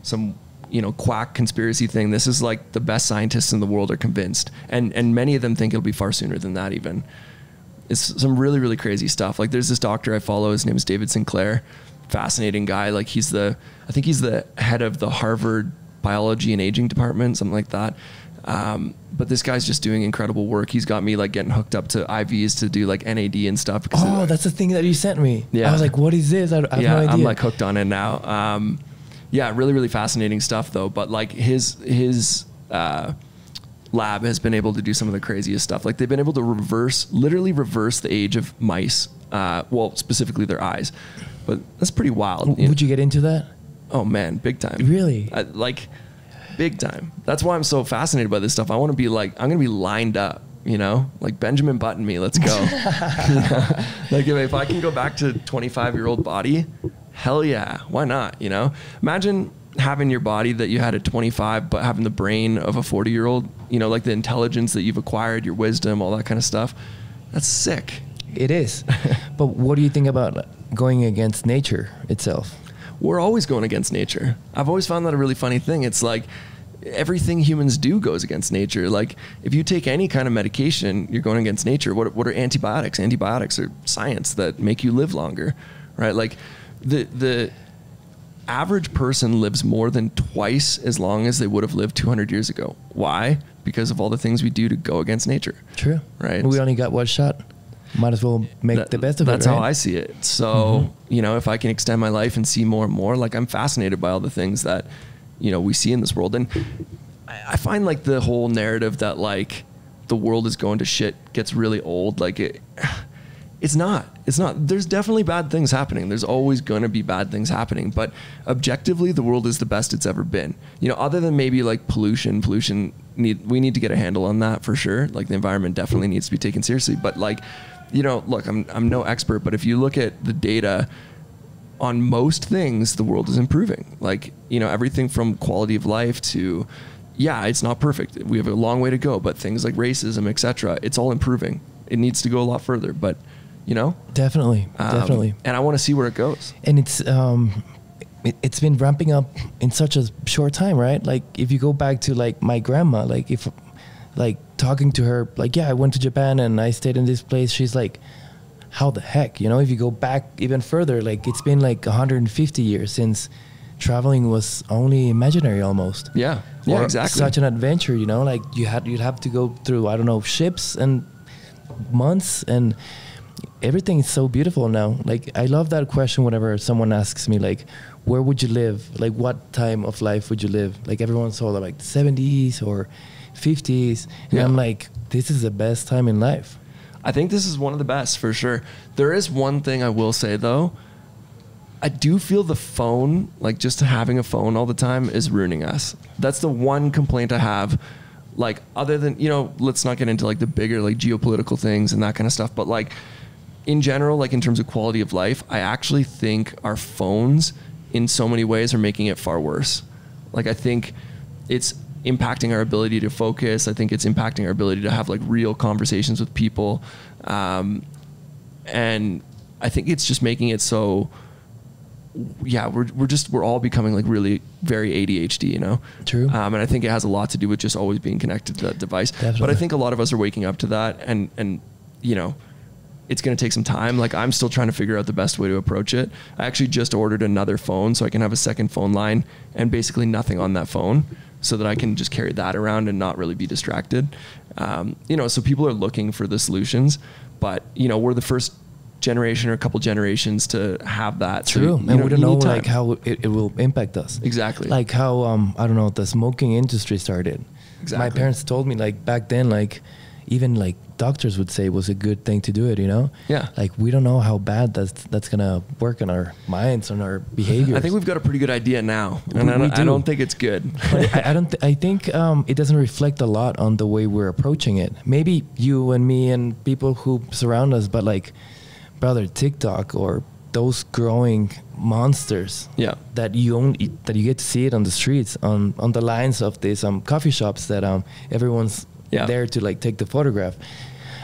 some you know quack conspiracy thing. This is like the best scientists in the world are convinced, and and many of them think it'll be far sooner than that even. It's some really really crazy stuff. Like there's this doctor I follow. His name is David Sinclair. Fascinating guy. Like he's the I think he's the head of the Harvard biology and aging department, something like that. Um, but this guy's just doing incredible work. He's got me like getting hooked up to IVs to do like NAD and stuff. oh, that's the thing that you sent me. Yeah. I was like, what is this? I, I have yeah, no idea. I'm like hooked on it now. Um, yeah, really, really fascinating stuff though. But like his his uh, lab has been able to do some of the craziest stuff. Like they've been able to reverse, literally reverse the age of mice. Uh, well, specifically their eyes. But that's pretty wild. W- Would you get into that? Oh man, big time. Really? I, like big time. That's why I'm so fascinated by this stuff. I want to be like I'm gonna be lined up. You know, like Benjamin Button me. Let's go. Yeah. [LAUGHS] [LAUGHS] Like if, if I can go back to 25 year old body, hell yeah, why not? You know, imagine having your body that you had at 25, but having the brain of a 40 year old. You know, like the intelligence that you've acquired, your wisdom, all that kind of stuff. That's sick. It is. [LAUGHS] but what do you think about going against nature itself? we're always going against nature. I've always found that a really funny thing. It's like everything humans do goes against nature. Like if you take any kind of medication, you're going against nature. What, what are antibiotics? Antibiotics are science that make you live longer, right? Like the the average person lives more than twice as long as they would have lived 200 years ago. Why? Because of all the things we do to go against nature. True. Right. We only got one shot. Might as well make That- the best of it. that's it. how? I see it. So, Mhm. you know, if I can extend my life and see more and more, like I'm fascinated by all the things that, you know, we see in this world. And I, I find like the whole narrative that like the world is going to shit gets really old. Like it, it's not. It's not. There's definitely bad things happening. There's always going to be bad things happening. But objectively, the world is the best it's ever been. You know, other than maybe like pollution, pollution need we need to get a handle on that for sure. Like the environment definitely needs to be taken seriously. But like, you know, look, I'm I'm no expert, but if you look at the data on most things, the world is improving. Like, you know, everything from quality of life to yeah, it's not perfect. We have a long way to go, but things like racism, etc., it's all improving. It needs to go a lot further, but you know, Definitely. um, definitely. And I want to see where it goes. and it's um it, it's been ramping up in such a short time right like if you go back to like my grandma like if like talking to her like yeah i went to japan and i stayed in this place she's like how the heck you know if you go back even further like it's been like 150 years since traveling was only imaginary almost Yeah, yeah, Or exactly. such an adventure you know like you had you'd have to go through i don't know ships and months and everything is so beautiful now. Like I love that question whenever someone asks me like, where would you live? Like what time of life would you live? Like everyone's all like 70s or 50s, and Yeah. I'm like, this is the best time in life. I think this is one of the best for sure. There is one thing I will say though. I do feel the phone, like just having a phone all the time, is ruining us. That's the one complaint I have. Like, other than, you know, let's not get into like the bigger, like geopolitical things and that kind of stuff, but like in general, like in terms of quality of life, I actually think our phones in so many ways are making it far worse. Like, I think it's impacting our ability to focus. I think it's impacting our ability to have like real conversations with people. Um, and I think it's just making it so yeah, we're we're just we're all becoming like really very ADHD, you know. True. Um, and I think it has a lot to do with just always being connected to that device. But I think a lot of us are waking up to that, and and you know, it's going to take some time. Like I'm still trying to figure out the best way to approach it. I actually just ordered another phone so I can have a second phone line and basically nothing on that phone, so that I can just carry that around and not really be distracted. Um, you know, so people are looking for the solutions, but you know, we're the first generation or a couple generations to have that. So, True, you and know, we don't know time. like how it, it will impact us. Exactly. Like how um I don't know the smoking industry started. Exactly. My parents told me like back then like even like doctors would say was a good thing to do it. You know. Yeah. Like we don't know how bad that's that's gonna work on our minds on our behavior. I think we've got a pretty good idea now, and We- I, don't, I do. don't think it's good. [LAUGHS] I, I don't. Th- I think um, it doesn't reflect a lot on the way we're approaching it. Maybe you and me and people who surround us, but like, brother, TikTok or those growing monsters yeah, that you only that you get to see it on the streets on on the lines of these um coffee shops that um everyone's Yeah. there to like take the photograph.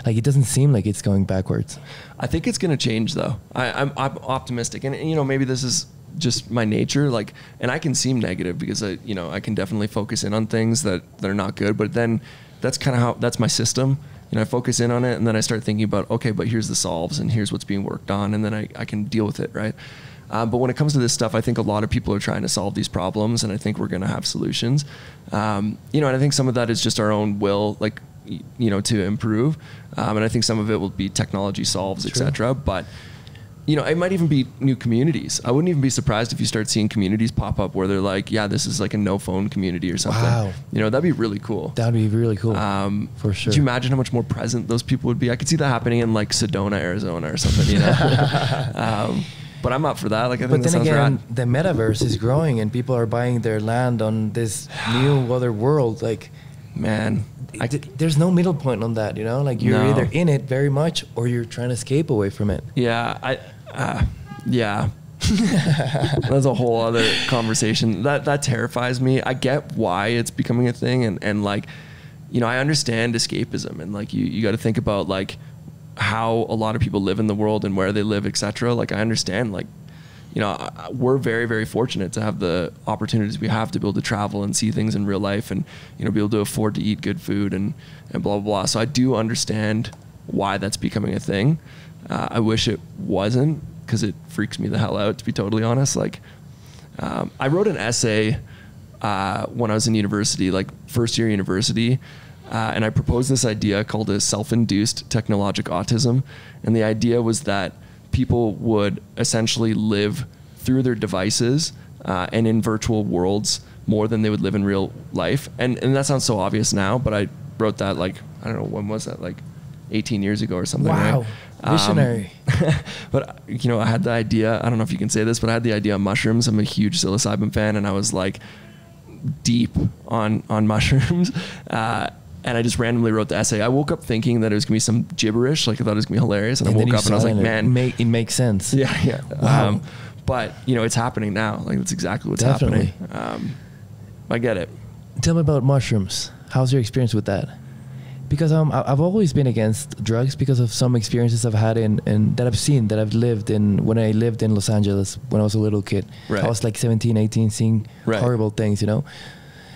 Like it doesn't seem like it's going backwards. I think it's going to change though. I, I'm, I'm optimistic, and you know maybe this is just my nature. Like, and I can seem negative because I, you know, I can definitely focus in on things that that are not good. But then that's kind of how that's my system. You know, I focus in on it, and then I start thinking about okay, but here's the solves, and here's what's being worked on, and then I, I can deal with it, right? Uh, but when it comes to this stuff, I think a lot of people are trying to solve these problems, and I think we're going to have solutions. Um, you know, and I think some of that is just our own will, like you know, to improve, um, and I think some of it will be technology solves, etc. But you know, it might even be new communities. I wouldn't even be surprised if you start seeing communities pop up where they're like, yeah, this is like a no phone community or something. Wow. You know, that'd be really cool. That would be really cool. Um, For sure. Could you imagine how much more present those people would be? I could see that happening in like Sedona, Arizona, or something. You know, [LAUGHS] um, but I'm up for that. Like, I think but then again, rad. the metaverse is growing, and people are buying their land on this new [SIGHS] other world. Like, Man, I, there's no middle point on that. You know, like you're No. either in it very much or you're trying to escape away from it. yeah, I, uh, yeah. [LAUGHS] That's a whole other conversation. That that terrifies me. I get why it's becoming a thing, and and like, you know, I understand escapism, and like you you got to think about like how a lot of people live in the world and where they live, etc. Like I understand like. You know, we're very, very fortunate to have the opportunities we have to be able to travel and see things in real life, and you know, be able to afford to eat good food and and blah blah blah. So I do understand why that's becoming a thing. Uh, I wish it wasn't because it freaks me the hell out. To be totally honest, like um, I wrote an essay uh, when I was in university, like first year university, uh, and I proposed this idea called a self-induced technologic autism, and the idea was that people would essentially live through their devices uh, and in virtual worlds more than they would live in real life, and and that sounds so obvious now, but I wrote that like I don't know when was that like 18 years ago or something. Wow. right? Um, Visionary. [LAUGHS] but you know, I had the idea. I don't know if you can say this, but I had the idea of mushrooms. I'm a huge psilocybin fan, and I was like deep on on [LAUGHS] mushrooms. Uh, and I just randomly wrote the essay. I woke up thinking that it was gonna be some gibberish, like I thought it was gonna be hilarious, and, I then woke up and I was like, it, man, it, make, it makes sense. [LAUGHS] yeah, yeah. Wow. Um, but you know, it's happening now. Like that's exactly what's Definitely. happening. Um, I get it. Tell me about mushrooms. How's your experience with that? Because um, I- I've always been against drugs because of some experiences I've had in, in that I've seen that I've lived in when I lived in Los Angeles when I was a little kid. Right. I was like 17, 18, seeing Right. horrible things, you know.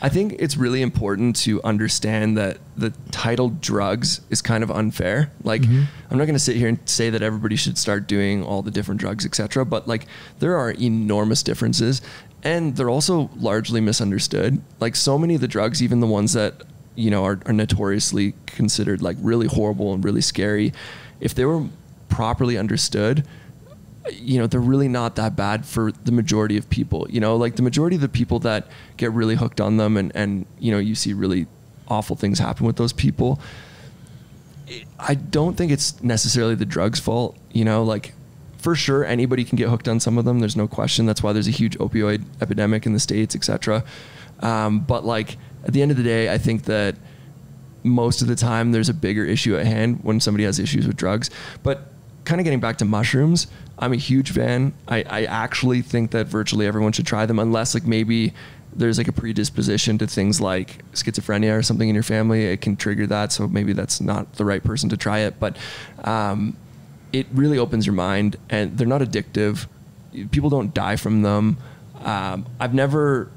I think it's really important to understand that the title drugs is kind of unfair. Like, Mhm. I'm not going to sit here and say that everybody should start doing all the different drugs, etc. But like, there are enormous differences, and they're also largely misunderstood. Like, so many of the drugs, even the ones that you know are, are notoriously considered like really horrible and really scary, if they were properly understood, you know, they're really not that bad for the majority of people. You know, like the majority of the people that get really hooked on them and, and you know, you see really awful things happen with those people. I don't think it's necessarily the drugs' fault. You know, like for sure anybody can get hooked on some of them. There's no question. That's why there's a huge opioid epidemic in the states, etc. Um, but like at the end of the day, I think that most of the time there's a bigger issue at hand when somebody has issues with drugs. But kind of getting back to mushrooms, I'm a huge fan. I, I actually think that virtually everyone should try them, unless like maybe there's like a predisposition to things like schizophrenia or something in your family. It can trigger that, so maybe that's not the right person to try it. But um, it really opens your mind, and they're not addictive. People don't die from them. Um, I've never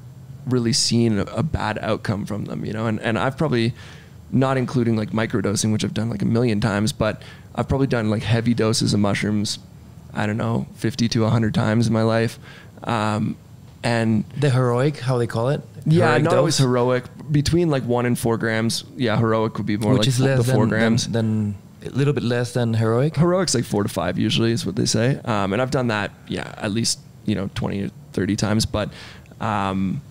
really seen a, bad outcome from them, you know, and, and I've probably not including like microdosing, which I've done like a million times, but I've probably done like heavy doses of mushrooms, I don't know, 50 to 100 times in my life. Um, and the heroic, how they call it? Yeah, heroic not dose? always heroic. Between like one and four grams, yeah, heroic would be more which like is less the four than, grams. Than, than a little bit less than heroic. Heroic's like four to five usually is what they say, um, and I've done that, yeah, at least you know 20 or 30 times, but. Um,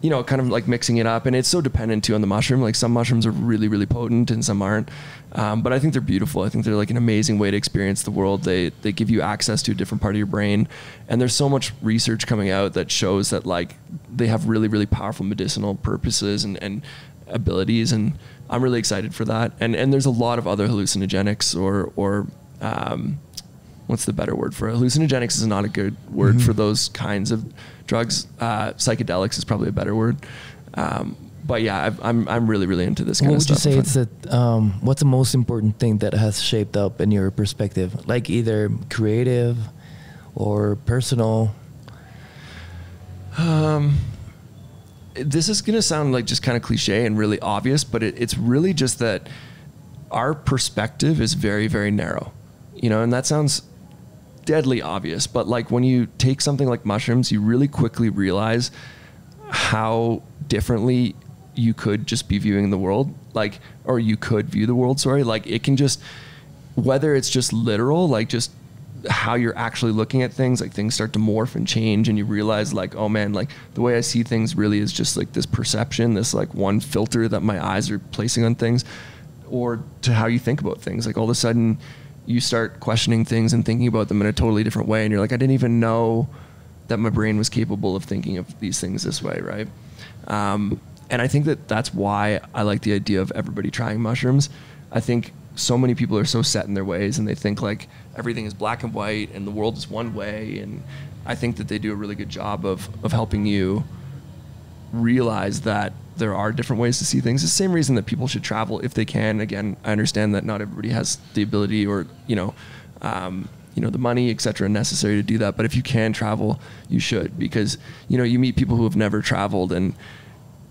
you know, kind of like mixing it up. And it's so dependent too on the mushroom. Like some mushrooms are really, really potent and some aren't. Um, but I think they're beautiful. I think they're like an amazing way to experience the world. They, they give you access to a different part of your brain. And there's so much research coming out that shows that like they have really, really powerful medicinal purposes and, and abilities. And I'm really excited for that. And, and there's a lot of other hallucinogenics or, or, um, what's the better word for it? hallucinogenics is not a good word mm-hmm. for those kinds of drugs. Uh, psychedelics is probably a better word. Um, but yeah, i am I'm, I'm really really into this kind what of stuff. What would you say it's a, um, what's the most important thing that has shaped up in your perspective, like either creative or personal? Um, this is gonna sound like just kind of cliche and really obvious, but it, it's really just that our perspective is very very narrow, you know, and that sounds deadly obvious, but like when you take something like mushrooms, you really quickly realize how differently you could just be viewing the world, like, or you could view the world, sorry. Like, it can just, whether it's just literal, like, just how you're actually looking at things, like, things start to morph and change, and you realize, like, oh man, like, the way I see things really is just like this perception, this, like, one filter that my eyes are placing on things, or to how you think about things. Like, all of a sudden, you start questioning things and thinking about them in a totally different way and you're like i didn't even know that my brain was capable of thinking of these things this way right um, and i think that that's why i like the idea of everybody trying mushrooms i think so many people are so set in their ways and they think like everything is black and white and the world is one way and i think that they do a really good job of, of helping you realize that there are different ways to see things. The same reason that people should travel if they can. Again, I understand that not everybody has the ability or you know, um, you know the money, etc., necessary to do that. But if you can travel, you should because you know you meet people who have never traveled and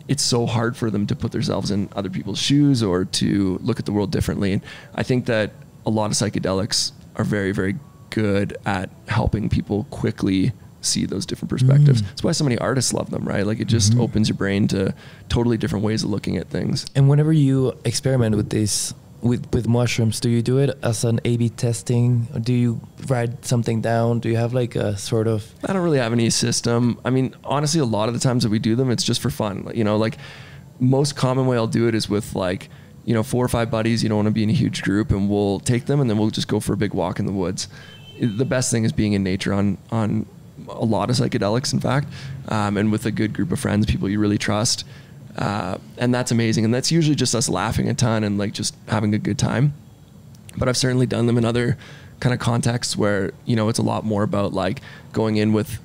it's so hard for them to put themselves in other people's shoes or to look at the world differently. And I think that a lot of psychedelics are very, very good at helping people quickly see those different perspectives. Mm. That's why so many artists love them, right? Like it just mm-hmm. opens your brain to totally different ways of looking at things. And whenever you experiment with this with with mushrooms, do you do it as an A/B testing? Or do you write something down? Do you have like a sort of? I don't really have any system. I mean, honestly, a lot of the times that we do them, it's just for fun. You know, like most common way I'll do it is with like you know four or five buddies. You don't want to be in a huge group, and we'll take them, and then we'll just go for a big walk in the woods. The best thing is being in nature on on a lot of psychedelics, in fact, um, and with a good group of friends, people you really trust. Uh, and that's amazing. And that's usually just us laughing a ton and like just having a good time. But I've certainly done them in other kind of contexts where, you know, it's a lot more about like going in with,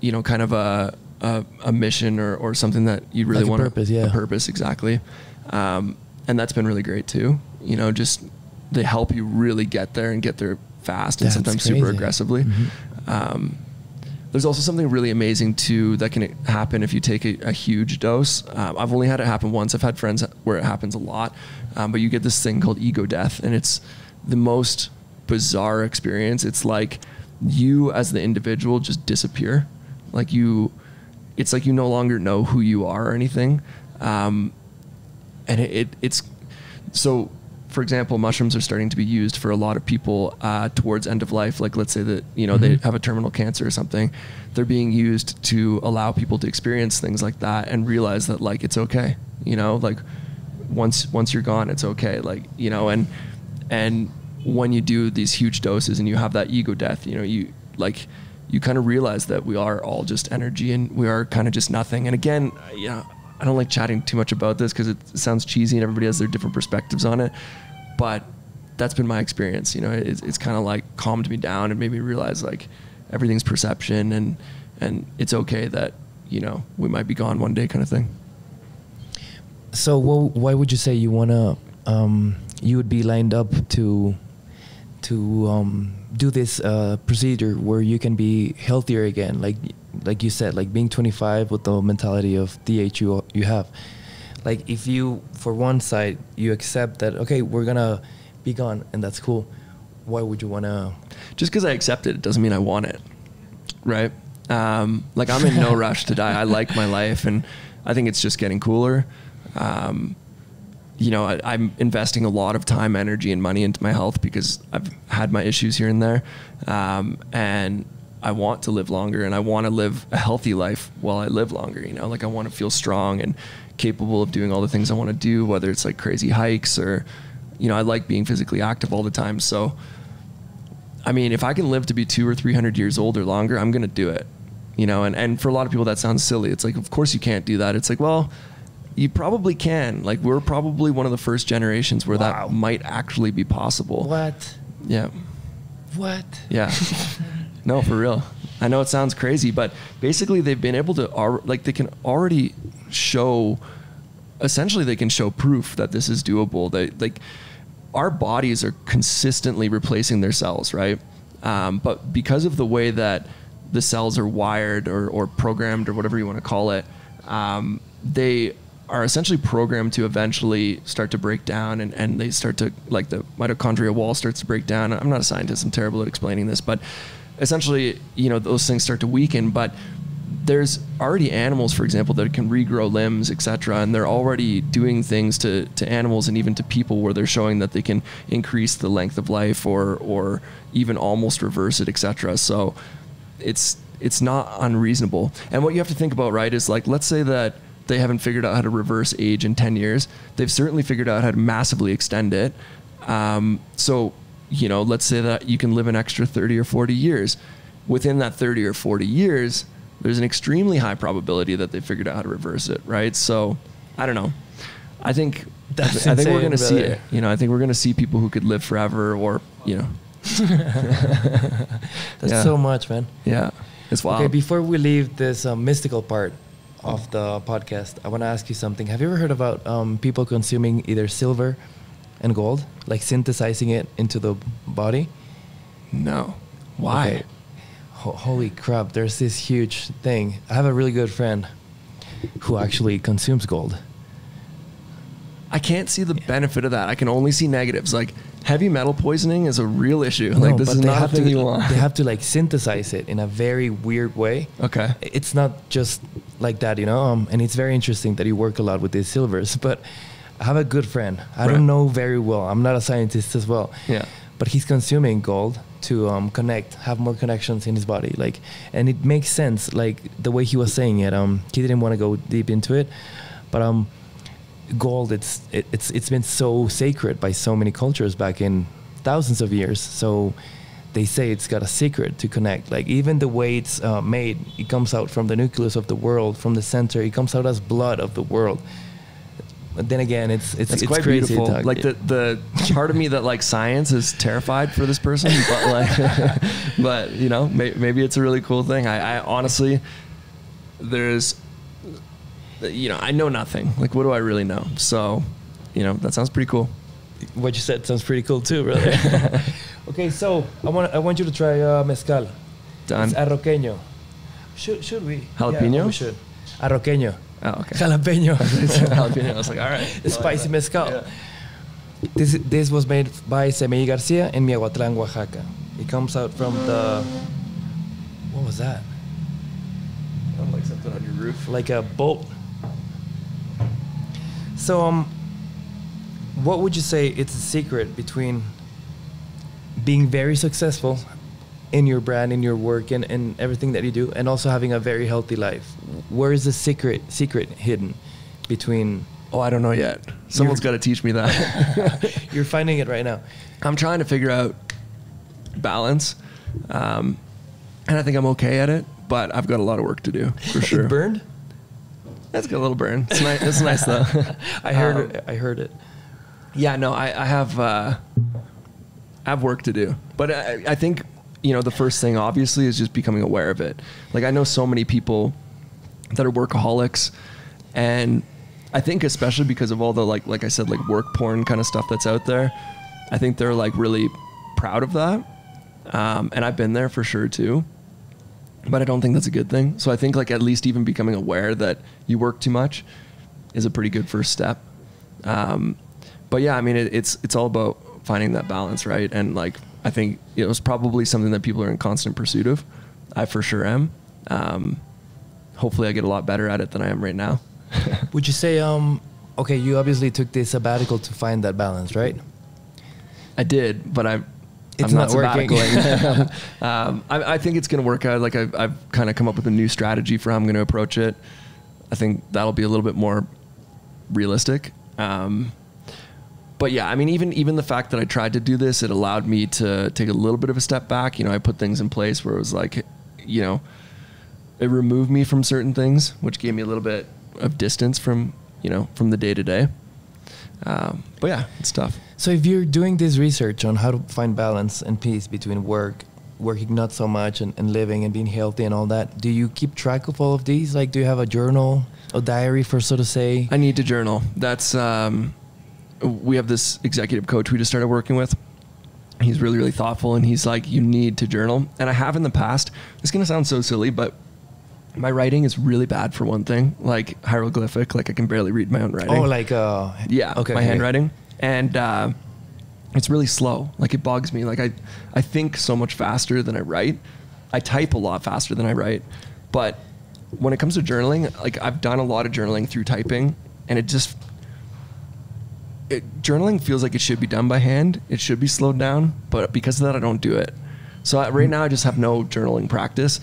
you know, kind of a, a, a mission or, or something that you really like want purpose, yeah. a purpose. Exactly. Um, and that's been really great too. You know, just they help you really get there and get there fast and that's sometimes crazy. super aggressively. Mm-hmm. Um, there's also something really amazing too that can happen if you take a, a huge dose. Um, I've only had it happen once. I've had friends where it happens a lot, um, but you get this thing called ego death, and it's the most bizarre experience. It's like you as the individual just disappear. Like you, it's like you no longer know who you are or anything. Um, and it, it, it's so for example, mushrooms are starting to be used for a lot of people uh, towards end of life. Like, let's say that you know they Mhm. have a terminal cancer or something, they're being used to allow people to experience things like that and realize that like it's okay. You know, like once once you're gone, it's okay. Like you know, and and when you do these huge doses and you have that ego death, you know, you like you kind of realize that we are all just energy and we are kind of just nothing. And again, you know, I don't like chatting too much about this because it sounds cheesy and everybody has their different perspectives on it. But that's been my experience. You know, it's, it's kind of like calmed me down and made me realize like everything's perception and and it's okay that you know we might be gone one day, kind of thing. So, wh- why would you say you wanna um, you would be lined up to to um, do this uh, procedure where you can be healthier again? Like like you said, like being 25 with the mentality of DH you you have. Like if you for one side you accept that okay we're gonna be gone and that's cool. Why would you wanna? just because I accept it, it doesn't mean I want it, right? Um, like I'm in no [LAUGHS] rush to die. I like my life, and I think it's just getting cooler. Um, you know, I, I'm investing a lot of time, energy, and money into my health because I've had my issues here and there, um, and I want to live longer, and I want to live a healthy life while I live longer. You know, like I want to feel strong and capable of doing all the things I want to do, whether it's like crazy hikes or, you know, I like being physically active all the time. So. I mean, if I can live to be two or three hundred years old or longer, I'm gonna do it. You know, and, and for a lot of people that sounds silly. It's like, of course you can't do that. It's like, well, you probably can. Like we're probably one of the first generations where Wow. that might actually be possible. What? Yeah. What? Yeah. [LAUGHS] no, for real. I know it sounds crazy, but basically they've been able to like they can already show essentially they can show proof that this is doable. They like our bodies are consistently replacing their cells, right? Um, but because of the way that the cells are wired or, or programmed or whatever you want to call it, um, they are essentially programmed to eventually start to break down and, and they start to like the mitochondrial wall starts to break down. I'm not a scientist, I'm terrible at explaining this, but essentially, you know, those things start to weaken, but there's already animals, for example, that can regrow limbs, etc., and they're already doing things to, to animals and even to people where they're showing that they can increase the length of life or or even almost reverse it, etc. So it's it's not unreasonable. And what you have to think about, right, is like let's say that they haven't figured out how to reverse age in 10 years. They've certainly figured out how to massively extend it. Um, so, you know, let's say that you can live an extra 30 or 40 years. Within that 30 or 40 years, there's an extremely high probability that they figured out how to reverse it, right? So, I don't know. I think [LAUGHS] That's I think we're going to see it. You know, I think we're going to see people who could live forever or, you know, [LAUGHS] That's Yeah. so much, man. yeah. It's wild. Okay, before we leave this um, mystical part of the podcast, I want to ask you something. Have you ever heard about um, people consuming either silver and gold, like synthesizing it into the body? no. Why? Okay. Ho- holy crap! There's this huge thing. I have a really good friend who actually consumes gold. I can't see the benefit of that. I can only see negatives. Like heavy metal poisoning is a real issue. like this is not a have thing to, you want. They have to like synthesize it in a very weird way. okay. It's not just like that, you know. Um, and it's very interesting that you work a lot with these silvers. But I have a good friend. I Right. don't know very well. I'm not a scientist as well. Yeah. But he's consuming gold to um, connect, have more connections in his body. Like, and it makes sense. Like the way he was saying it. Um, he didn't want to go deep into it, but um, gold. It's it, it's it's been so sacred by so many cultures back in thousands of years. So they say it's got a secret to connect. Like even the way it's uh, made, it comes out from the nucleus of the world, from the center. It comes out as blood of the world. But then again, it's it's It's, it's quite crazy. beautiful. to- Like the the part of me that like science is terrified for this person, but like, [LAUGHS] but you know, may, maybe it's a really cool thing. I, I honestly, there's, you know, I know nothing. Like, what do I really know? So, you know, that sounds pretty cool. what you said sounds pretty cool too, really. [LAUGHS] okay, so I want I want you to try uh, mezcal. Done. It's arroqueño. Should should we? Jalapeno? Yeah, we should. Arroqueño. Oh, okay. Jalapeño. [LAUGHS] Jalapeno. I was like, all right. [LAUGHS] Spicy mezcal. Yeah. This this was made by Semei Garcia in Miahuatlán, Oaxaca. It comes out from the what was that? Sounds like something on your roof. Like a boat. So um, what would you say it's a secret between being very successful in your brand, in your work, and, and everything that you do, and also having a very healthy life? Where is the secret secret hidden between? Oh, I don't know yet. Someone's got to teach me that. [LAUGHS] You're finding it right now. I'm trying to figure out balance, um, and I think I'm okay at it. But I've got a lot of work to do for [LAUGHS] sure. It burned. It's got a little burn. It's nice. It's nice though. [LAUGHS] I heard. Um, it, I heard it. Yeah, no, I, I have uh, I have work to do, but I, I think you know the first thing obviously is just becoming aware of it. Like I know so many people that are workaholics, and I think especially because of all the like like I said like work porn kind of stuff that's out there, I think they're like really proud of that, um, and I've been there for sure too. But I don't think that's a good thing. So I think like at least even becoming aware that you work too much is a pretty good first step. Um, but yeah, I mean, it, it's it's all about finding that balance, right? And like, I think it was probably something that people are in constant pursuit of. I for sure am. Um, hopefully, I get a lot better at it than I am right now. [LAUGHS] Would you say, um, okay, you obviously took the sabbatical to find that balance, right? I did, but I'm. It's I'm not working. [LAUGHS] [LAUGHS] um, I, I think it's going to work out. Like I've, I've kind of come up with a new strategy for how I'm going to approach it. I think that'll be a little bit more realistic. Um, but yeah, I mean, even even the fact that I tried to do this, it allowed me to take a little bit of a step back. You know, I put things in place where it was like, you know, it removed me from certain things, which gave me a little bit of distance from you know from the day to day. Um, But yeah, it's tough. So if you're doing this research on how to find balance and peace between work, working not so much, and, and living and being healthy and all that, do you keep track of all of these? Like, do you have a journal, a diary, for so to say? I need to journal. That's um, we have this executive coach we just started working with. He's really really thoughtful, and he's like, you need to journal. And I have in the past. It's gonna sound so silly, but my writing is really bad for one thing, like hieroglyphic. Like I can barely read my own writing. Oh, like uh, yeah, okay, my okay. handwriting, and uh, it's really slow. Like it bugs me. Like I, I think so much faster than I write. I type a lot faster than I write, but when it comes to journaling, like I've done a lot of journaling through typing, and it just it, journaling feels like it should be done by hand. It should be slowed down, but because of that, I don't do it. So I, right now, I just have no journaling practice.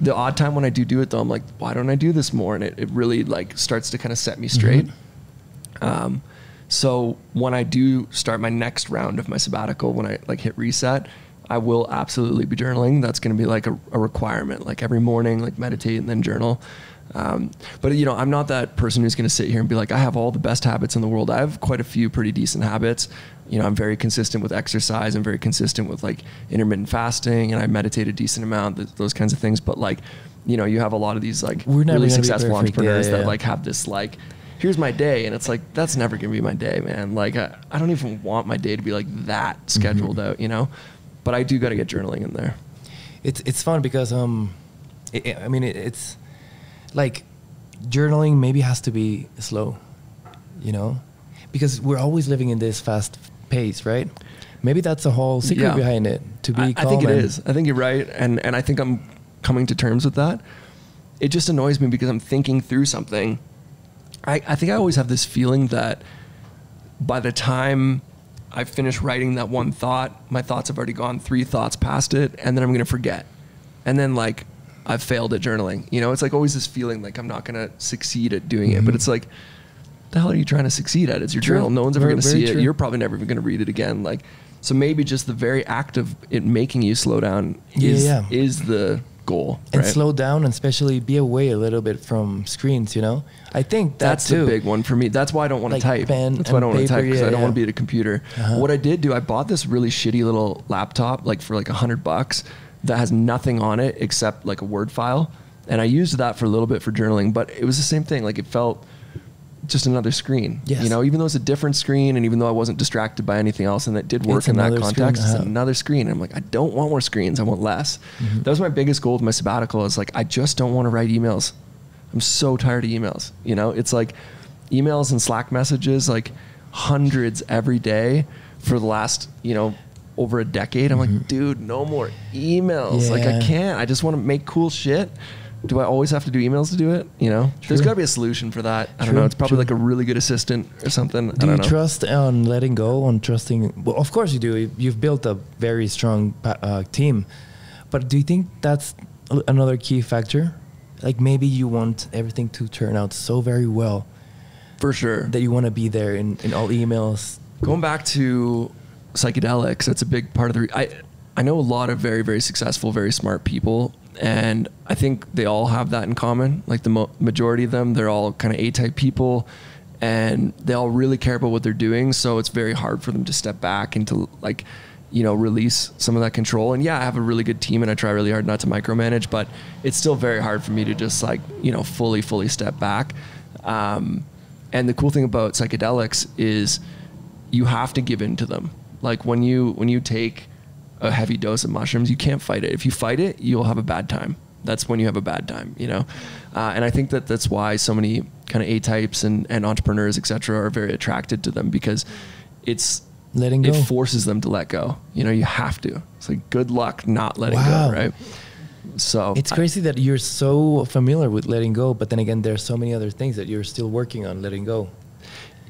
The odd time when I do do it, though, I'm like, why don't I do this more? And it, it really like starts to kind of set me straight. Um, so when I do start my next round of my sabbatical, when I like hit reset, I will absolutely be journaling. That's going to be like a, a requirement. Like every morning, like meditate and then journal. Um, but you know, I'm not that person who's going to sit here and be like, I have all the best habits in the world. I have quite a few pretty decent habits. You know, I'm very consistent with exercise. I'm very consistent with like intermittent fasting, and I meditate a decent amount. Th- those kinds of things. But like, you know, you have a lot of these like really successful perfect. Yeah, entrepreneurs yeah, that like have this like here's my day and it's like that's never gonna be my day man like i, I don't even want my day to be like that scheduled Mm-hmm. out you know but i do got to get journaling in there it's it's fun because um, i i I mean it, it's like journaling maybe has to be slow, you know, because we're always living in this fast pace, right? Maybe that's the whole secret Yeah. behind it to be I, I think it is. i think you're right and and i think i'm coming to terms with that it just annoys me because i'm thinking through something i, I think i always have this feeling that by the time I finish writing that one thought, my thoughts have already gone three thoughts past it, and then I'm gonna forget. And then like I've failed at journaling. You know, it's like always this feeling like I'm not gonna succeed at doing it. But it's like, the hell are you trying to succeed at? It's your True. journal. No one's ever gonna see true. it. You're probably never even gonna read it again. Like so maybe just the very act of it making you slow down is yeah. is the goal. and right? slow down and especially be away a little bit from screens. You know, I think that That's too. the big one for me. That's why I don't want Like to type. That's why I don't want to type because yeah, I don't yeah. want to be at a computer. Uh-huh. What I did do, I bought this really shitty little laptop, like for like a hundred bucks, that has nothing on it except like a Word file, and I used that for a little bit for journaling. But it was the same thing. Like it felt just another screen. Yes. You know, even though it's a different screen, and even though I wasn't distracted by anything else, and that did work It's in that context, uh-huh. it's another screen. And I'm like, I don't want more screens. I want less. Mhm. That was my biggest goal with my sabbatical. Is like, I just don't want to write emails. I'm so tired of emails. You know, it's like emails and Slack messages, like hundreds every day for the last, you know, over a decade. I'm Mhm. like, dude, no more emails. Like I can't. I just want to make cool shit. do I always have to do emails to do it? You know, there's got to be a solution for that. I don't know. It's probably true. like a really good assistant or something. I Do you know. trust on letting go, on trusting? Well, of course you do. You've built a very strong uh, team, but do you think that's another key factor? Like maybe you want everything to turn out so very well for sure. that you want to be there in, in all emails. Going back to psychedelics, that's a big part of the. Re- I I know a lot of very very successful, very smart people, and I think they all have that in common. Like the mo- majority of them, they're all kind of A type people, and they all really care about what they're doing. So it's very hard for them to step back and to like, you know, release some of that control. And yeah, I have a really good team, and I try really hard not to micromanage, but it's still very hard for me to just like you know fully fully step back. Um, and the cool thing about psychedelics is you have to give in to them. Like when you when you take a heavy dose of mushrooms, you can't fight it. If you fight it, you'll have a bad time. That's when you have a bad time, you know. Uh, and I think that that's why so many kind of A types and, and entrepreneurs, et cetera, are very attracted to them because it's Letting go. it forces them to let go. You know, you have to. It's like good luck not letting Wow. go, right? So It's I- crazy that you're so familiar with letting go, but then again, there's so many other things that you're still working on letting go.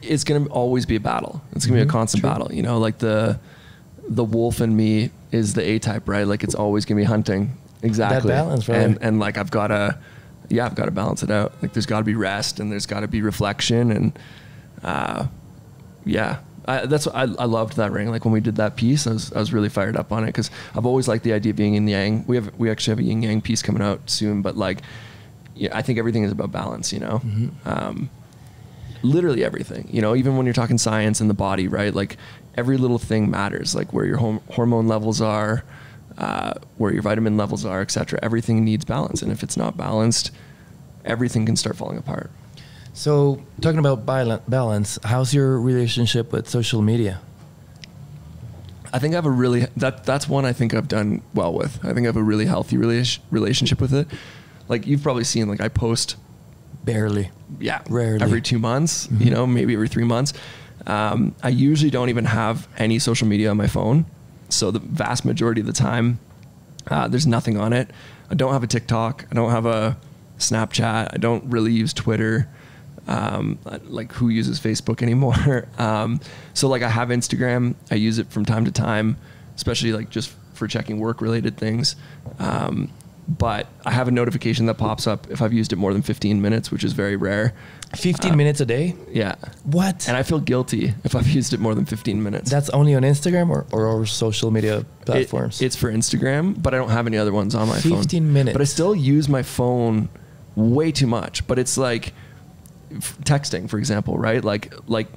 It's going to always be a battle. It's going to Mhm, be a constant true. battle. You know, like the the wolf in me is the A type, right? Like it's always going to be hunting. Exactly. That balance, right? And and like I've got to, yeah, I've got to balance it out. Like there's got to be rest and there's got to be reflection and, uh, yeah. I, that's what I, I loved that ring. Like when we did that piece, I was I was really fired up on it because I've always liked the idea of yin and yang. We have we actually have a yin yang piece coming out soon, but like, yeah, I think everything is about balance. You know, Mhm. um, literally everything you know even when you're talking science and the body right? Like every little thing matters like where your hom- hormone levels are uh, where your vitamin levels are etc everything needs balance and if it's not balanced everything can start falling apart. So, talking about balance, how's your relationship with social media? i think i have a really that that's one i think i've done well with. I think i have a really healthy rela- relationship with it. Like you've probably seen like i post Barely. Yeah, Rarely. every two months, Mhm. you know, maybe every three months. Um, I usually don't even have any social media on my phone. So the vast majority of the time, uh, there's nothing on it. I don't have a TikTok. I don't have a Snapchat. I don't really use Twitter. Um, like who uses Facebook [LAUGHS] anymore? um, so like I have Instagram. I use it from time to time, especially like just for checking work related things. Um, but I have a notification that pops up if I've used it more than 15 minutes, which is very rare. 15 Uh, minutes a day? Yeah. What? And I feel guilty if I've [LAUGHS] used it more than 15 minutes. That's only on Instagram or, or, or social media It- platforms? it's for Instagram, but I don't have any other ones on my phone. 15 minutes. But I still use my phone way too much. But it's like f- texting, for example, right? Like, like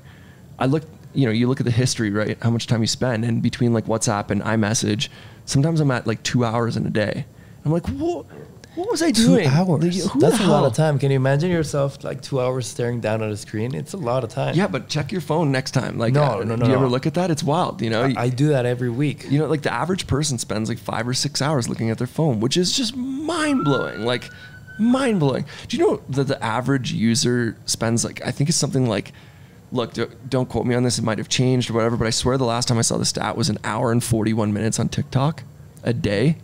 I look, you know, you look at the history, right? How much time you spend, and between like WhatsApp and iMessage, sometimes I'm at like two hours in a day. I'm like, what? What was I two doing? hours. Like, That's a lot of time. Can you imagine yourself like two hours staring down at a screen? It's a lot of time. Yeah, but check your phone next time. Like, No, uh, no, no, Do you ever look at that? It's wild. You know, I, I do that every week. you know, like the average person spends like five or six hours looking at their phone, which is just mind blowing. Like, mind blowing. Do you know that the average user spends like, I think it's something like, look, don't quote me on this, it might have changed or whatever, but I swear the last time I saw the stat was an hour and 41 minutes on TikTok a day.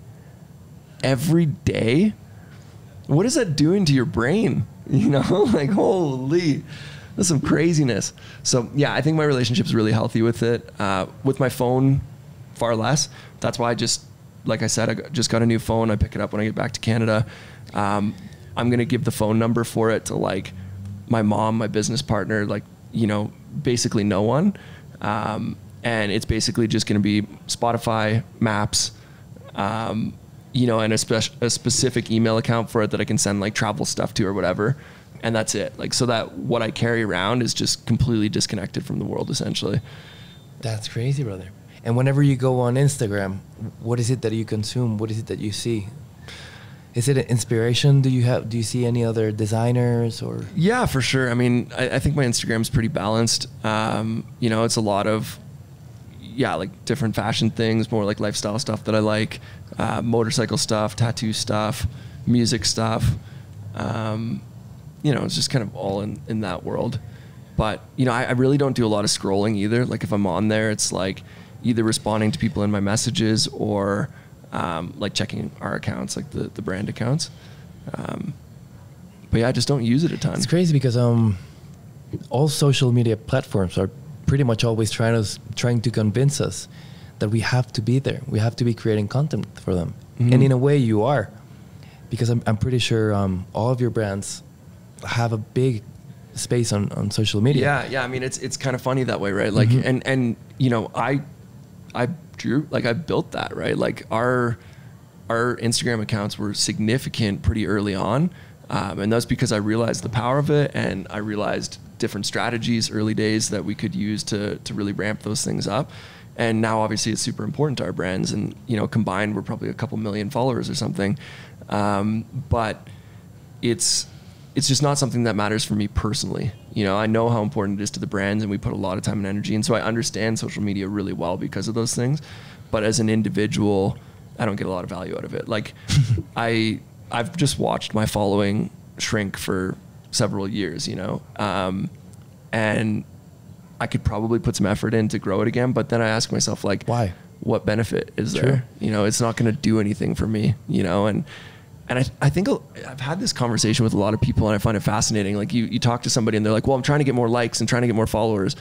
Every day? What is that doing to your brain? [LAUGHS] You know, [LAUGHS] like, holy, that's some craziness. So, yeah, I think my relationship is really healthy with it. Uh, with my phone, far less. That's why I just, like I said, I just got a new phone. I pick it up when I get back to Canada. Um, I'm gonna give the phone number for it to like my mom, my business partner, like you know, basically no one. Um, and it's basically just gonna be Spotify, Maps, um, you know, and a, spec- a specific email account for it that I can send like travel stuff to or whatever. And that's it. Like so that what I carry around is just completely disconnected from the world essentially. That's crazy, brother. And whenever you go on Instagram, what is it that you consume? What is it that you see? Is it an inspiration? Do you have? Do you see any other designers or? Yeah, for sure. I mean, I, I think my Instagram's pretty balanced. Um, you know, it's a lot of, yeah, like different fashion things, more like lifestyle stuff that I like, uh, motorcycle stuff, tattoo stuff, music stuff. Um, you know, it's just kind of all in, in that world. But, you know, I, I really don't do a lot of scrolling either. Like if I'm on there, it's like either responding to people in my messages or um, like checking our accounts, like the, the brand accounts. Um, but yeah, I just don't use it a ton. It's crazy because um, all social media platforms are pretty much always trying to trying to convince us that we have to be there. We have to be creating content for them, Mhm. and in a way, you are, because I'm I'm pretty sure um, all of your brands have a big space on, on social media. Yeah, yeah. I mean, it's it's kind of funny that way, right? Like, Mhm. and and you know, I I drew like I built that, right? Like our our Instagram accounts were significant pretty early on, um, and that's because I realized the power of it, and I realized different strategies early days that we could use to to really ramp those things up. And now, obviously, it's super important to our brands, and you know, combined, we're probably a couple million followers or something. Um, but it's it's just not something that matters for me personally. You know, I know how important it is to the brands, and we put a lot of time and energy, and so I understand social media really well because of those things. But as an individual, I don't get a lot of value out of it. Like, [LAUGHS] I I've just watched my following shrink for several years. You know, um, and I could probably put some effort in to grow it again. But then I ask myself, like, Why? What benefit is True. there? You know, it's not going to do anything for me. You know, and and I, I think I've had this conversation with a lot of people and I find it fascinating. Like you, you talk to somebody and they're like, well, I'm trying to get more likes and trying to get more followers.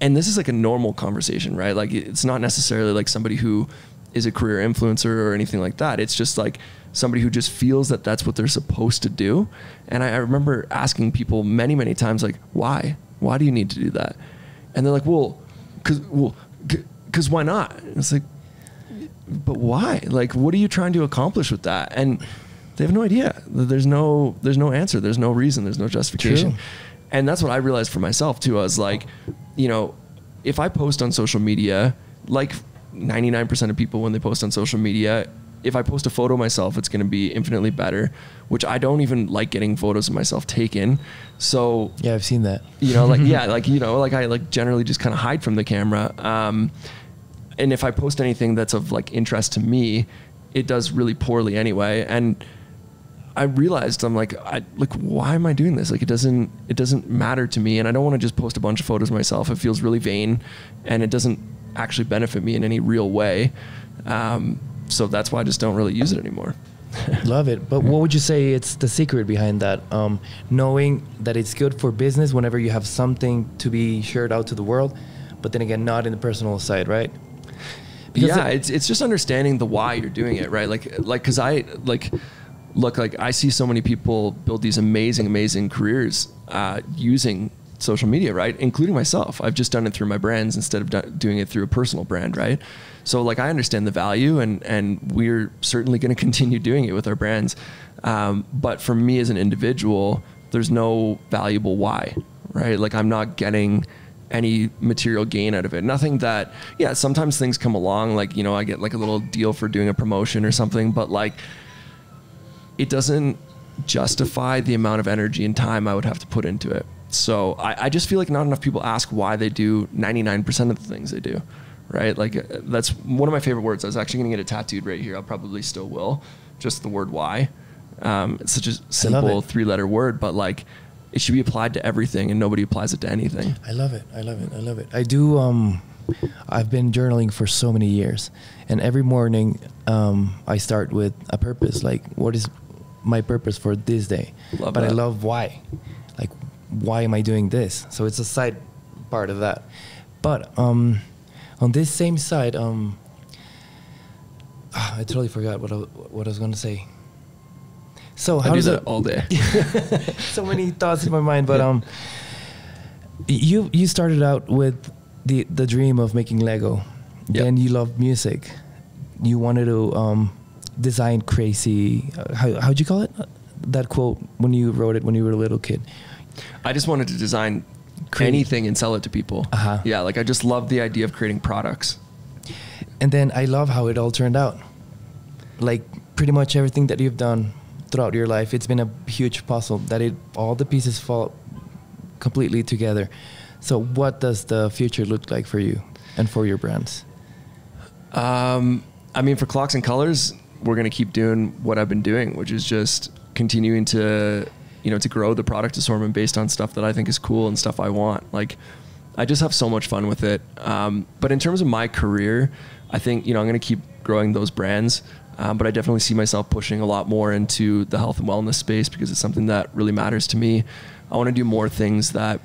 And this is like a normal conversation, right? Like it's not necessarily like somebody who is a career influencer or anything like that. It's just like somebody who just feels that that's what they're supposed to do. And I, I remember asking people many, many times, like, why? Why do you need to do that? And they're like, well, cause, well, cause why not? And it's like, but why? Like, what are you trying to accomplish with that? And they have no idea. There's no, there's no answer. There's no reason. There's no justification. True. And that's what I realized for myself too. I was like, you know, if I post on social media, like 99% of people when they post on social media, if I post a photo of myself, it's going to be infinitely better, which I don't even like getting photos of myself taken. So Yeah, I've seen that. you know like yeah [LAUGHS] like you know like i like generally just kind of hide from the camera um and if i post anything that's of like interest to me it does really poorly anyway and i realized i'm like i like why am i doing this like it doesn't it doesn't matter to me and i don't want to just post a bunch of photos of myself it feels really vain and it doesn't actually benefit me in any real way um so that's why i just don't really use it anymore [LAUGHS] Love it. But what would you say it's the secret behind that? Um, knowing that it's good for business whenever you have something to be shared out to the world, but then again, not in the personal side, right? yeah, it- it's it's just understanding the why you're doing it, right? Like like because I like look like I see so many people build these amazing amazing careers uh, using social media, right? Including myself. I've just done it through my brands instead of do- doing it through a personal brand, right? So like I understand the value, and and we're certainly going [LAUGHS] to continue doing it with our brands. Um, but for me as an individual, there's no valuable why, right? Like I'm not getting any material gain out of it. Nothing that, yeah, sometimes things come along, like, you know, I get like a little deal for doing a promotion or something, but like, it doesn't justify the amount of energy and time I would have to put into it. So I, I just feel like not enough people ask why they do 99% of the things they do, right? Like, uh, that's one of my favorite words. I was actually going to get it tattooed right here. I'll probably still will. Just the word why. Um, it's such a simple three letter word, but like, it should be applied to everything and nobody applies it to anything. I love it. I love it. I love it. I do. Um, I've been journaling for so many years, and every morning um, I start with a purpose. Like, what is my purpose for this day? Love but I love why. Why am I doing this? So it's a side part of that. But um, on this same side, um, ah, I totally forgot what I, what I was going to say. So how I do does that it? all day. [LAUGHS] so many thoughts in my mind, but um, you you started out with the the dream of making Lego. Yep. Then you loved music. You wanted to um, design crazy. Uh, how how'd you call it? That quote when you wrote it when you were a little kid. I just wanted to design anything and sell it to people. Uh-huh. Yeah, like I just love the idea of creating products. And then I love how it all turned out. Like pretty much everything that you've done throughout your life, it's been a huge puzzle that it all the pieces fall completely together. So what does the future look like for you and for your brands? Um, I mean, for Clocks and Colors, we're gonna keep doing what I've been doing, which is just continuing to, you know, to grow the product assortment based on stuff that I think is cool and stuff I want. Like, I just have so much fun with it. Um, but in terms of my career, I think you know I'm gonna keep growing those brands. Um, but I definitely see myself pushing a lot more into the health and wellness space because it's something that really matters to me. I want to do more things that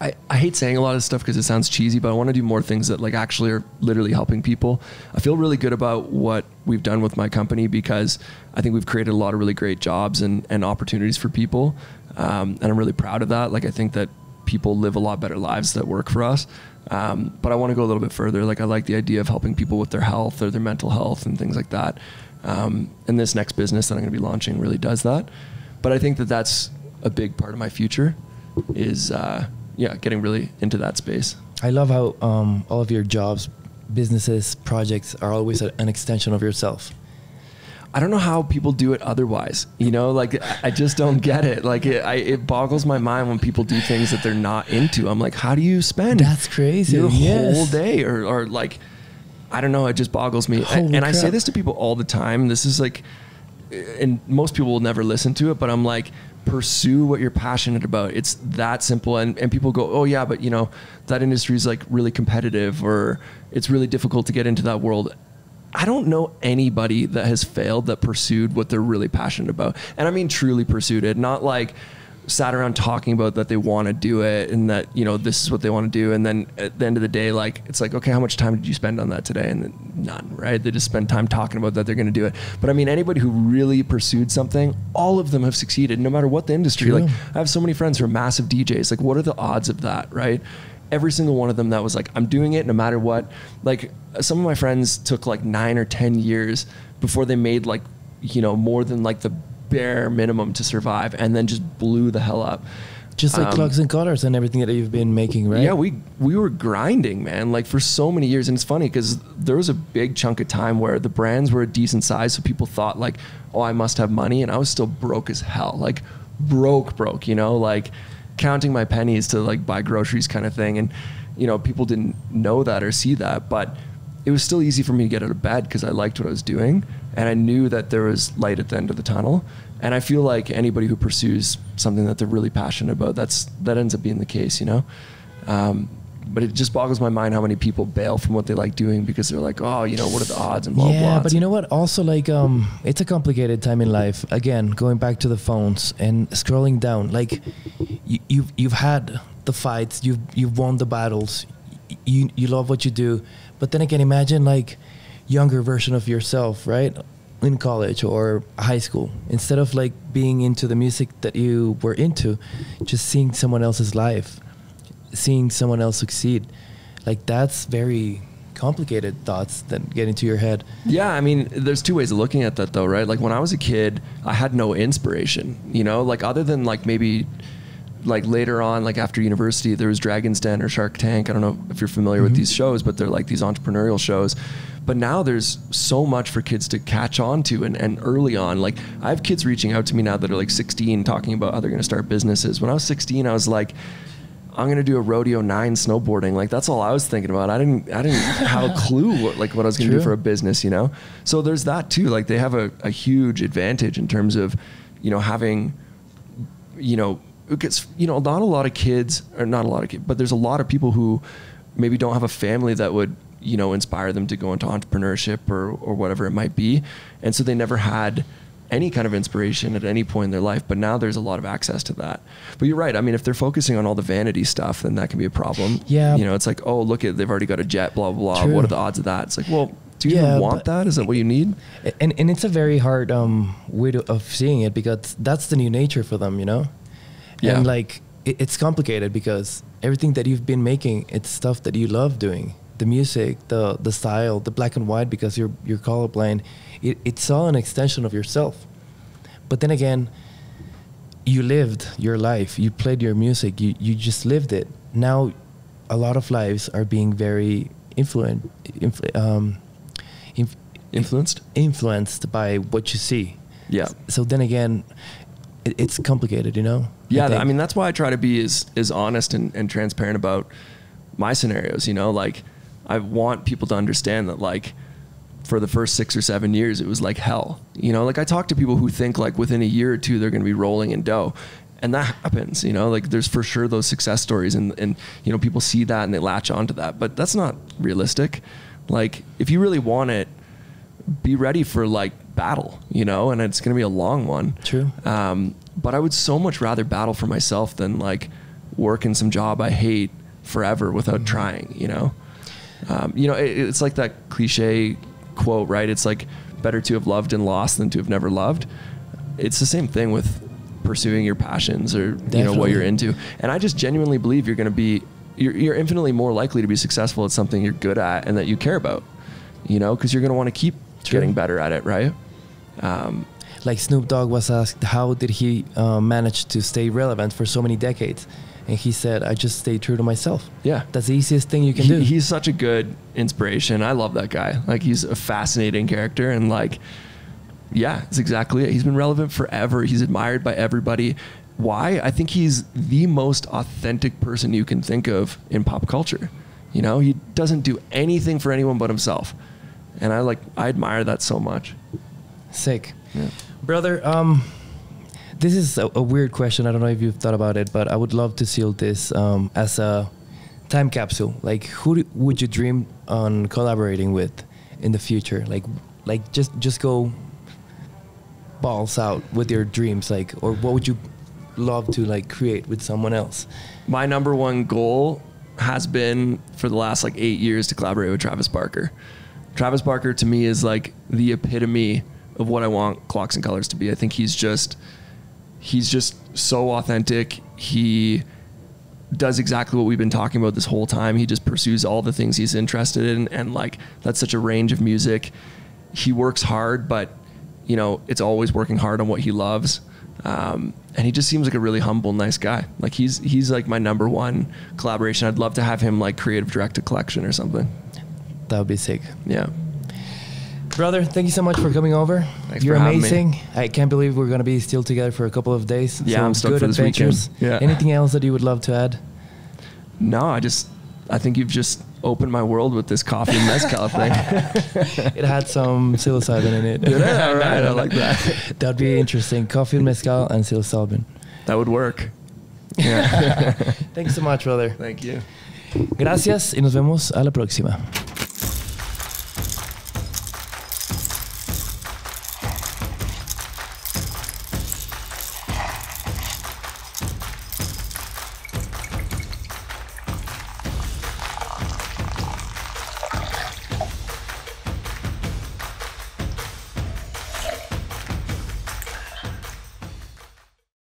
I, I hate saying a lot of stuff because it sounds cheesy, but I want to do more things that like actually are literally helping people. I feel really good about what we've done with my company because I think we've created a lot of really great jobs and, and opportunities for people. Um, and I'm really proud of that. Like I think that people live a lot better lives that work for us. Um, but I want to go a little bit further. Like I like the idea of helping people with their health or their mental health and things like that. Um, and this next business that I'm going to be launching really does that. But I think that that's a big part of my future is uh, yeah, getting really into that space. I love how um, all of your jobs, businesses, projects are always an extension of yourself. I don't know how people do it otherwise. You know, like I just don't get it. Like it, I, it boggles my mind when people do things that they're not into. I'm like, how do you spend That's crazy. your Yes. whole day, or, or like, I don't know. It just boggles me. And I say this to people all the time. This is like, and most people will never listen to it, but I'm like, pursue what you're passionate about. It's that simple. And, and people go, oh yeah, but you know, that industry is like really competitive or it's really difficult to get into that world. I don't know anybody that has failed that pursued what they're really passionate about. And I mean truly pursued it, not like sat around talking about that they want to do it and that, you know, this is what they want to do. And then at the end of the day, like, it's like, okay, how much time did you spend on that today? And then none, right? They just spend time talking about that they're going to do it. But I mean, anybody who really pursued something, all of them have succeeded no matter what the industry. Like, I have so many friends who are massive DJs. Like, what are the odds of that, right? Every single one of them that was like, I'm doing it no matter what. Like, some of my friends took like nine or 10 years before they made like, you know, more than like the bare minimum to survive and then just blew the hell up. Just like Um, clocks and colors and everything that you've been making, right? Yeah, we we were grinding, man, like for so many years, and it's funny because there was a big chunk of time where the brands were a decent size, so people thought like, oh, I must have money, and I was still broke as hell, like broke, broke, you know, like counting my pennies to like buy groceries, kind of thing, and you know, people didn't know that or see that, but it was still easy for me to get out of bed because I liked what I was doing, and I knew that there was light at the end of the tunnel. And I feel like anybody who pursues something that they're really passionate about, that's that ends up being the case, you know. Um, but it just boggles my mind how many people bail from what they like doing because they're like, oh, you know, what are the odds and blah yeah, blah. but you know what? Also, like, um, it's a complicated time in life. Again, going back to the phones and scrolling down. Like, you, you've you've had the fights, you've you've won the battles, you you love what you do, but then again, imagine like younger version of yourself, right? In college or high school, instead of like being into the music that you were into, just seeing someone else's life, seeing someone else succeed, like that's very complicated thoughts that get into your head. Yeah, I mean, there's two ways of looking at that though, right? Like when I was a kid, I had no inspiration, you know, like other than like maybe like later on, like after university, there was Dragon's Den or Shark Tank. I don't know if you're familiar with Mhm. these shows, but they're like these entrepreneurial shows. But now there's so much for kids to catch on to and, and early on. Like I have kids reaching out to me now that are like 16 talking about how they're going to start businesses. When I was 16, I was like, I'm gonna do a rodeo nine snowboarding. Like that's all I was thinking about. I didn't I didn't have a clue what [LAUGHS] like what I was gonna do for a business, you know? So there's that too. Like they have a, a huge advantage in terms of, you know, having you know, because you know, not a lot of kids or not a lot of kids, but there's a lot of people who maybe don't have a family that would, you know, inspire them to go into entrepreneurship or or whatever it might be. And so they never had any kind of inspiration at any point in their life, but now there's a lot of access to that. But you're right. I mean, if they're focusing on all the vanity stuff, then that can be a problem. Yeah. You know, it's like, oh, look at they've already got a jet, blah blah blah. What are the odds of that? It's like, well, do you Yeah, even want that? Is that what you need? and and it's a very hard um way to, of seeing it because that's the new nature for them you know Yeah. and like it, it's complicated because everything that you've been making it's stuff that you love doing the music the the style the black and white because you're you're colorblind it, it's all an extension of yourself but then again you lived your life you played your music you you just lived it now a lot of lives are being very influent influ- um, inf- Influenced? influenced by what you see. Yeah. So then again, it, it's complicated, you know. Yeah, think. I mean that's why I try to be as as honest and, and transparent about my scenarios. You know, like I want people to understand that like for the first six or seven years it was like hell. You know, like I talk to people who think like within a year or two they're going to be rolling in dough. And that happens, you know, like there's for sure those success stories and, and, you know, people see that and they latch onto that, but that's not realistic. Like if you really want it, be ready for like battle, you know, and it's going to be a long one. True. Um, but I would so much rather battle for myself than like work in some job I hate forever without Mhm. trying, you know? Um, you know, it, it's like that cliche quote, right? It's like better to have loved and lost than to have never loved. It's the same thing with pursuing your passions or, you know, what you're into. And I just genuinely believe you're going to be, you're, you're infinitely more likely to be successful at something you're good at and that you care about, you know, because you're going to want to keep True. getting better at it, right? Um, Like Snoop Dogg was asked, how did he uh, manage to stay relevant for so many decades? And he said, I just stay true to myself. yeah. That's the easiest thing you can He- do. He's such a good inspiration. I love that guy. Like he's a fascinating character and like yeah, it's exactly it. He's been relevant forever. He's admired by everybody. Why? I think he's the most authentic person you can think of in pop culture. You know, he doesn't do anything for anyone but himself. And I like I admire that so much. Sick. Yeah. Brother, um, this is a, a weird question. I don't know if you've thought about it, but I would love to seal this um, as a time capsule. Like, who do, would you dream on collaborating with in the future? Like, like just just go balls out with your dreams. Like, or what would you love to like create with someone else? my number one goal has been for the last like eight years to collaborate with Travis Barker. Travis Barker to me is like the epitome of what I want Clocks and Colors to be. I think he's just he's just so authentic. He does exactly what we've been talking about this whole time. He just pursues all the things he's interested in and like that's such a range of music. He works hard, but you know, it's always working hard on what he loves. Um, and he just seems like a really humble, nice guy. Like he's he's like my number one collaboration. I'd love to have him like creative direct a collection or something. That would be sick. Yeah. Brother, thank you so much for coming over. Thanks You're for having me. amazing. I can't believe we're gonna be still together for a couple of days. Yeah, I'm stoked good for this weekend. adventures. Yeah. Anything else that you would love to add? No, I just I think you've just opened my world with this coffee and mezcal thing. [LAUGHS] it had some psilocybin in it. Did? All right, I like that. [LAUGHS] That'd be interesting. Coffee, and mezcal, and psilocybin. That would work. [LAUGHS] Yeah. Thanks so much, brother. Thank you. Gracias y nos vemos a la próxima.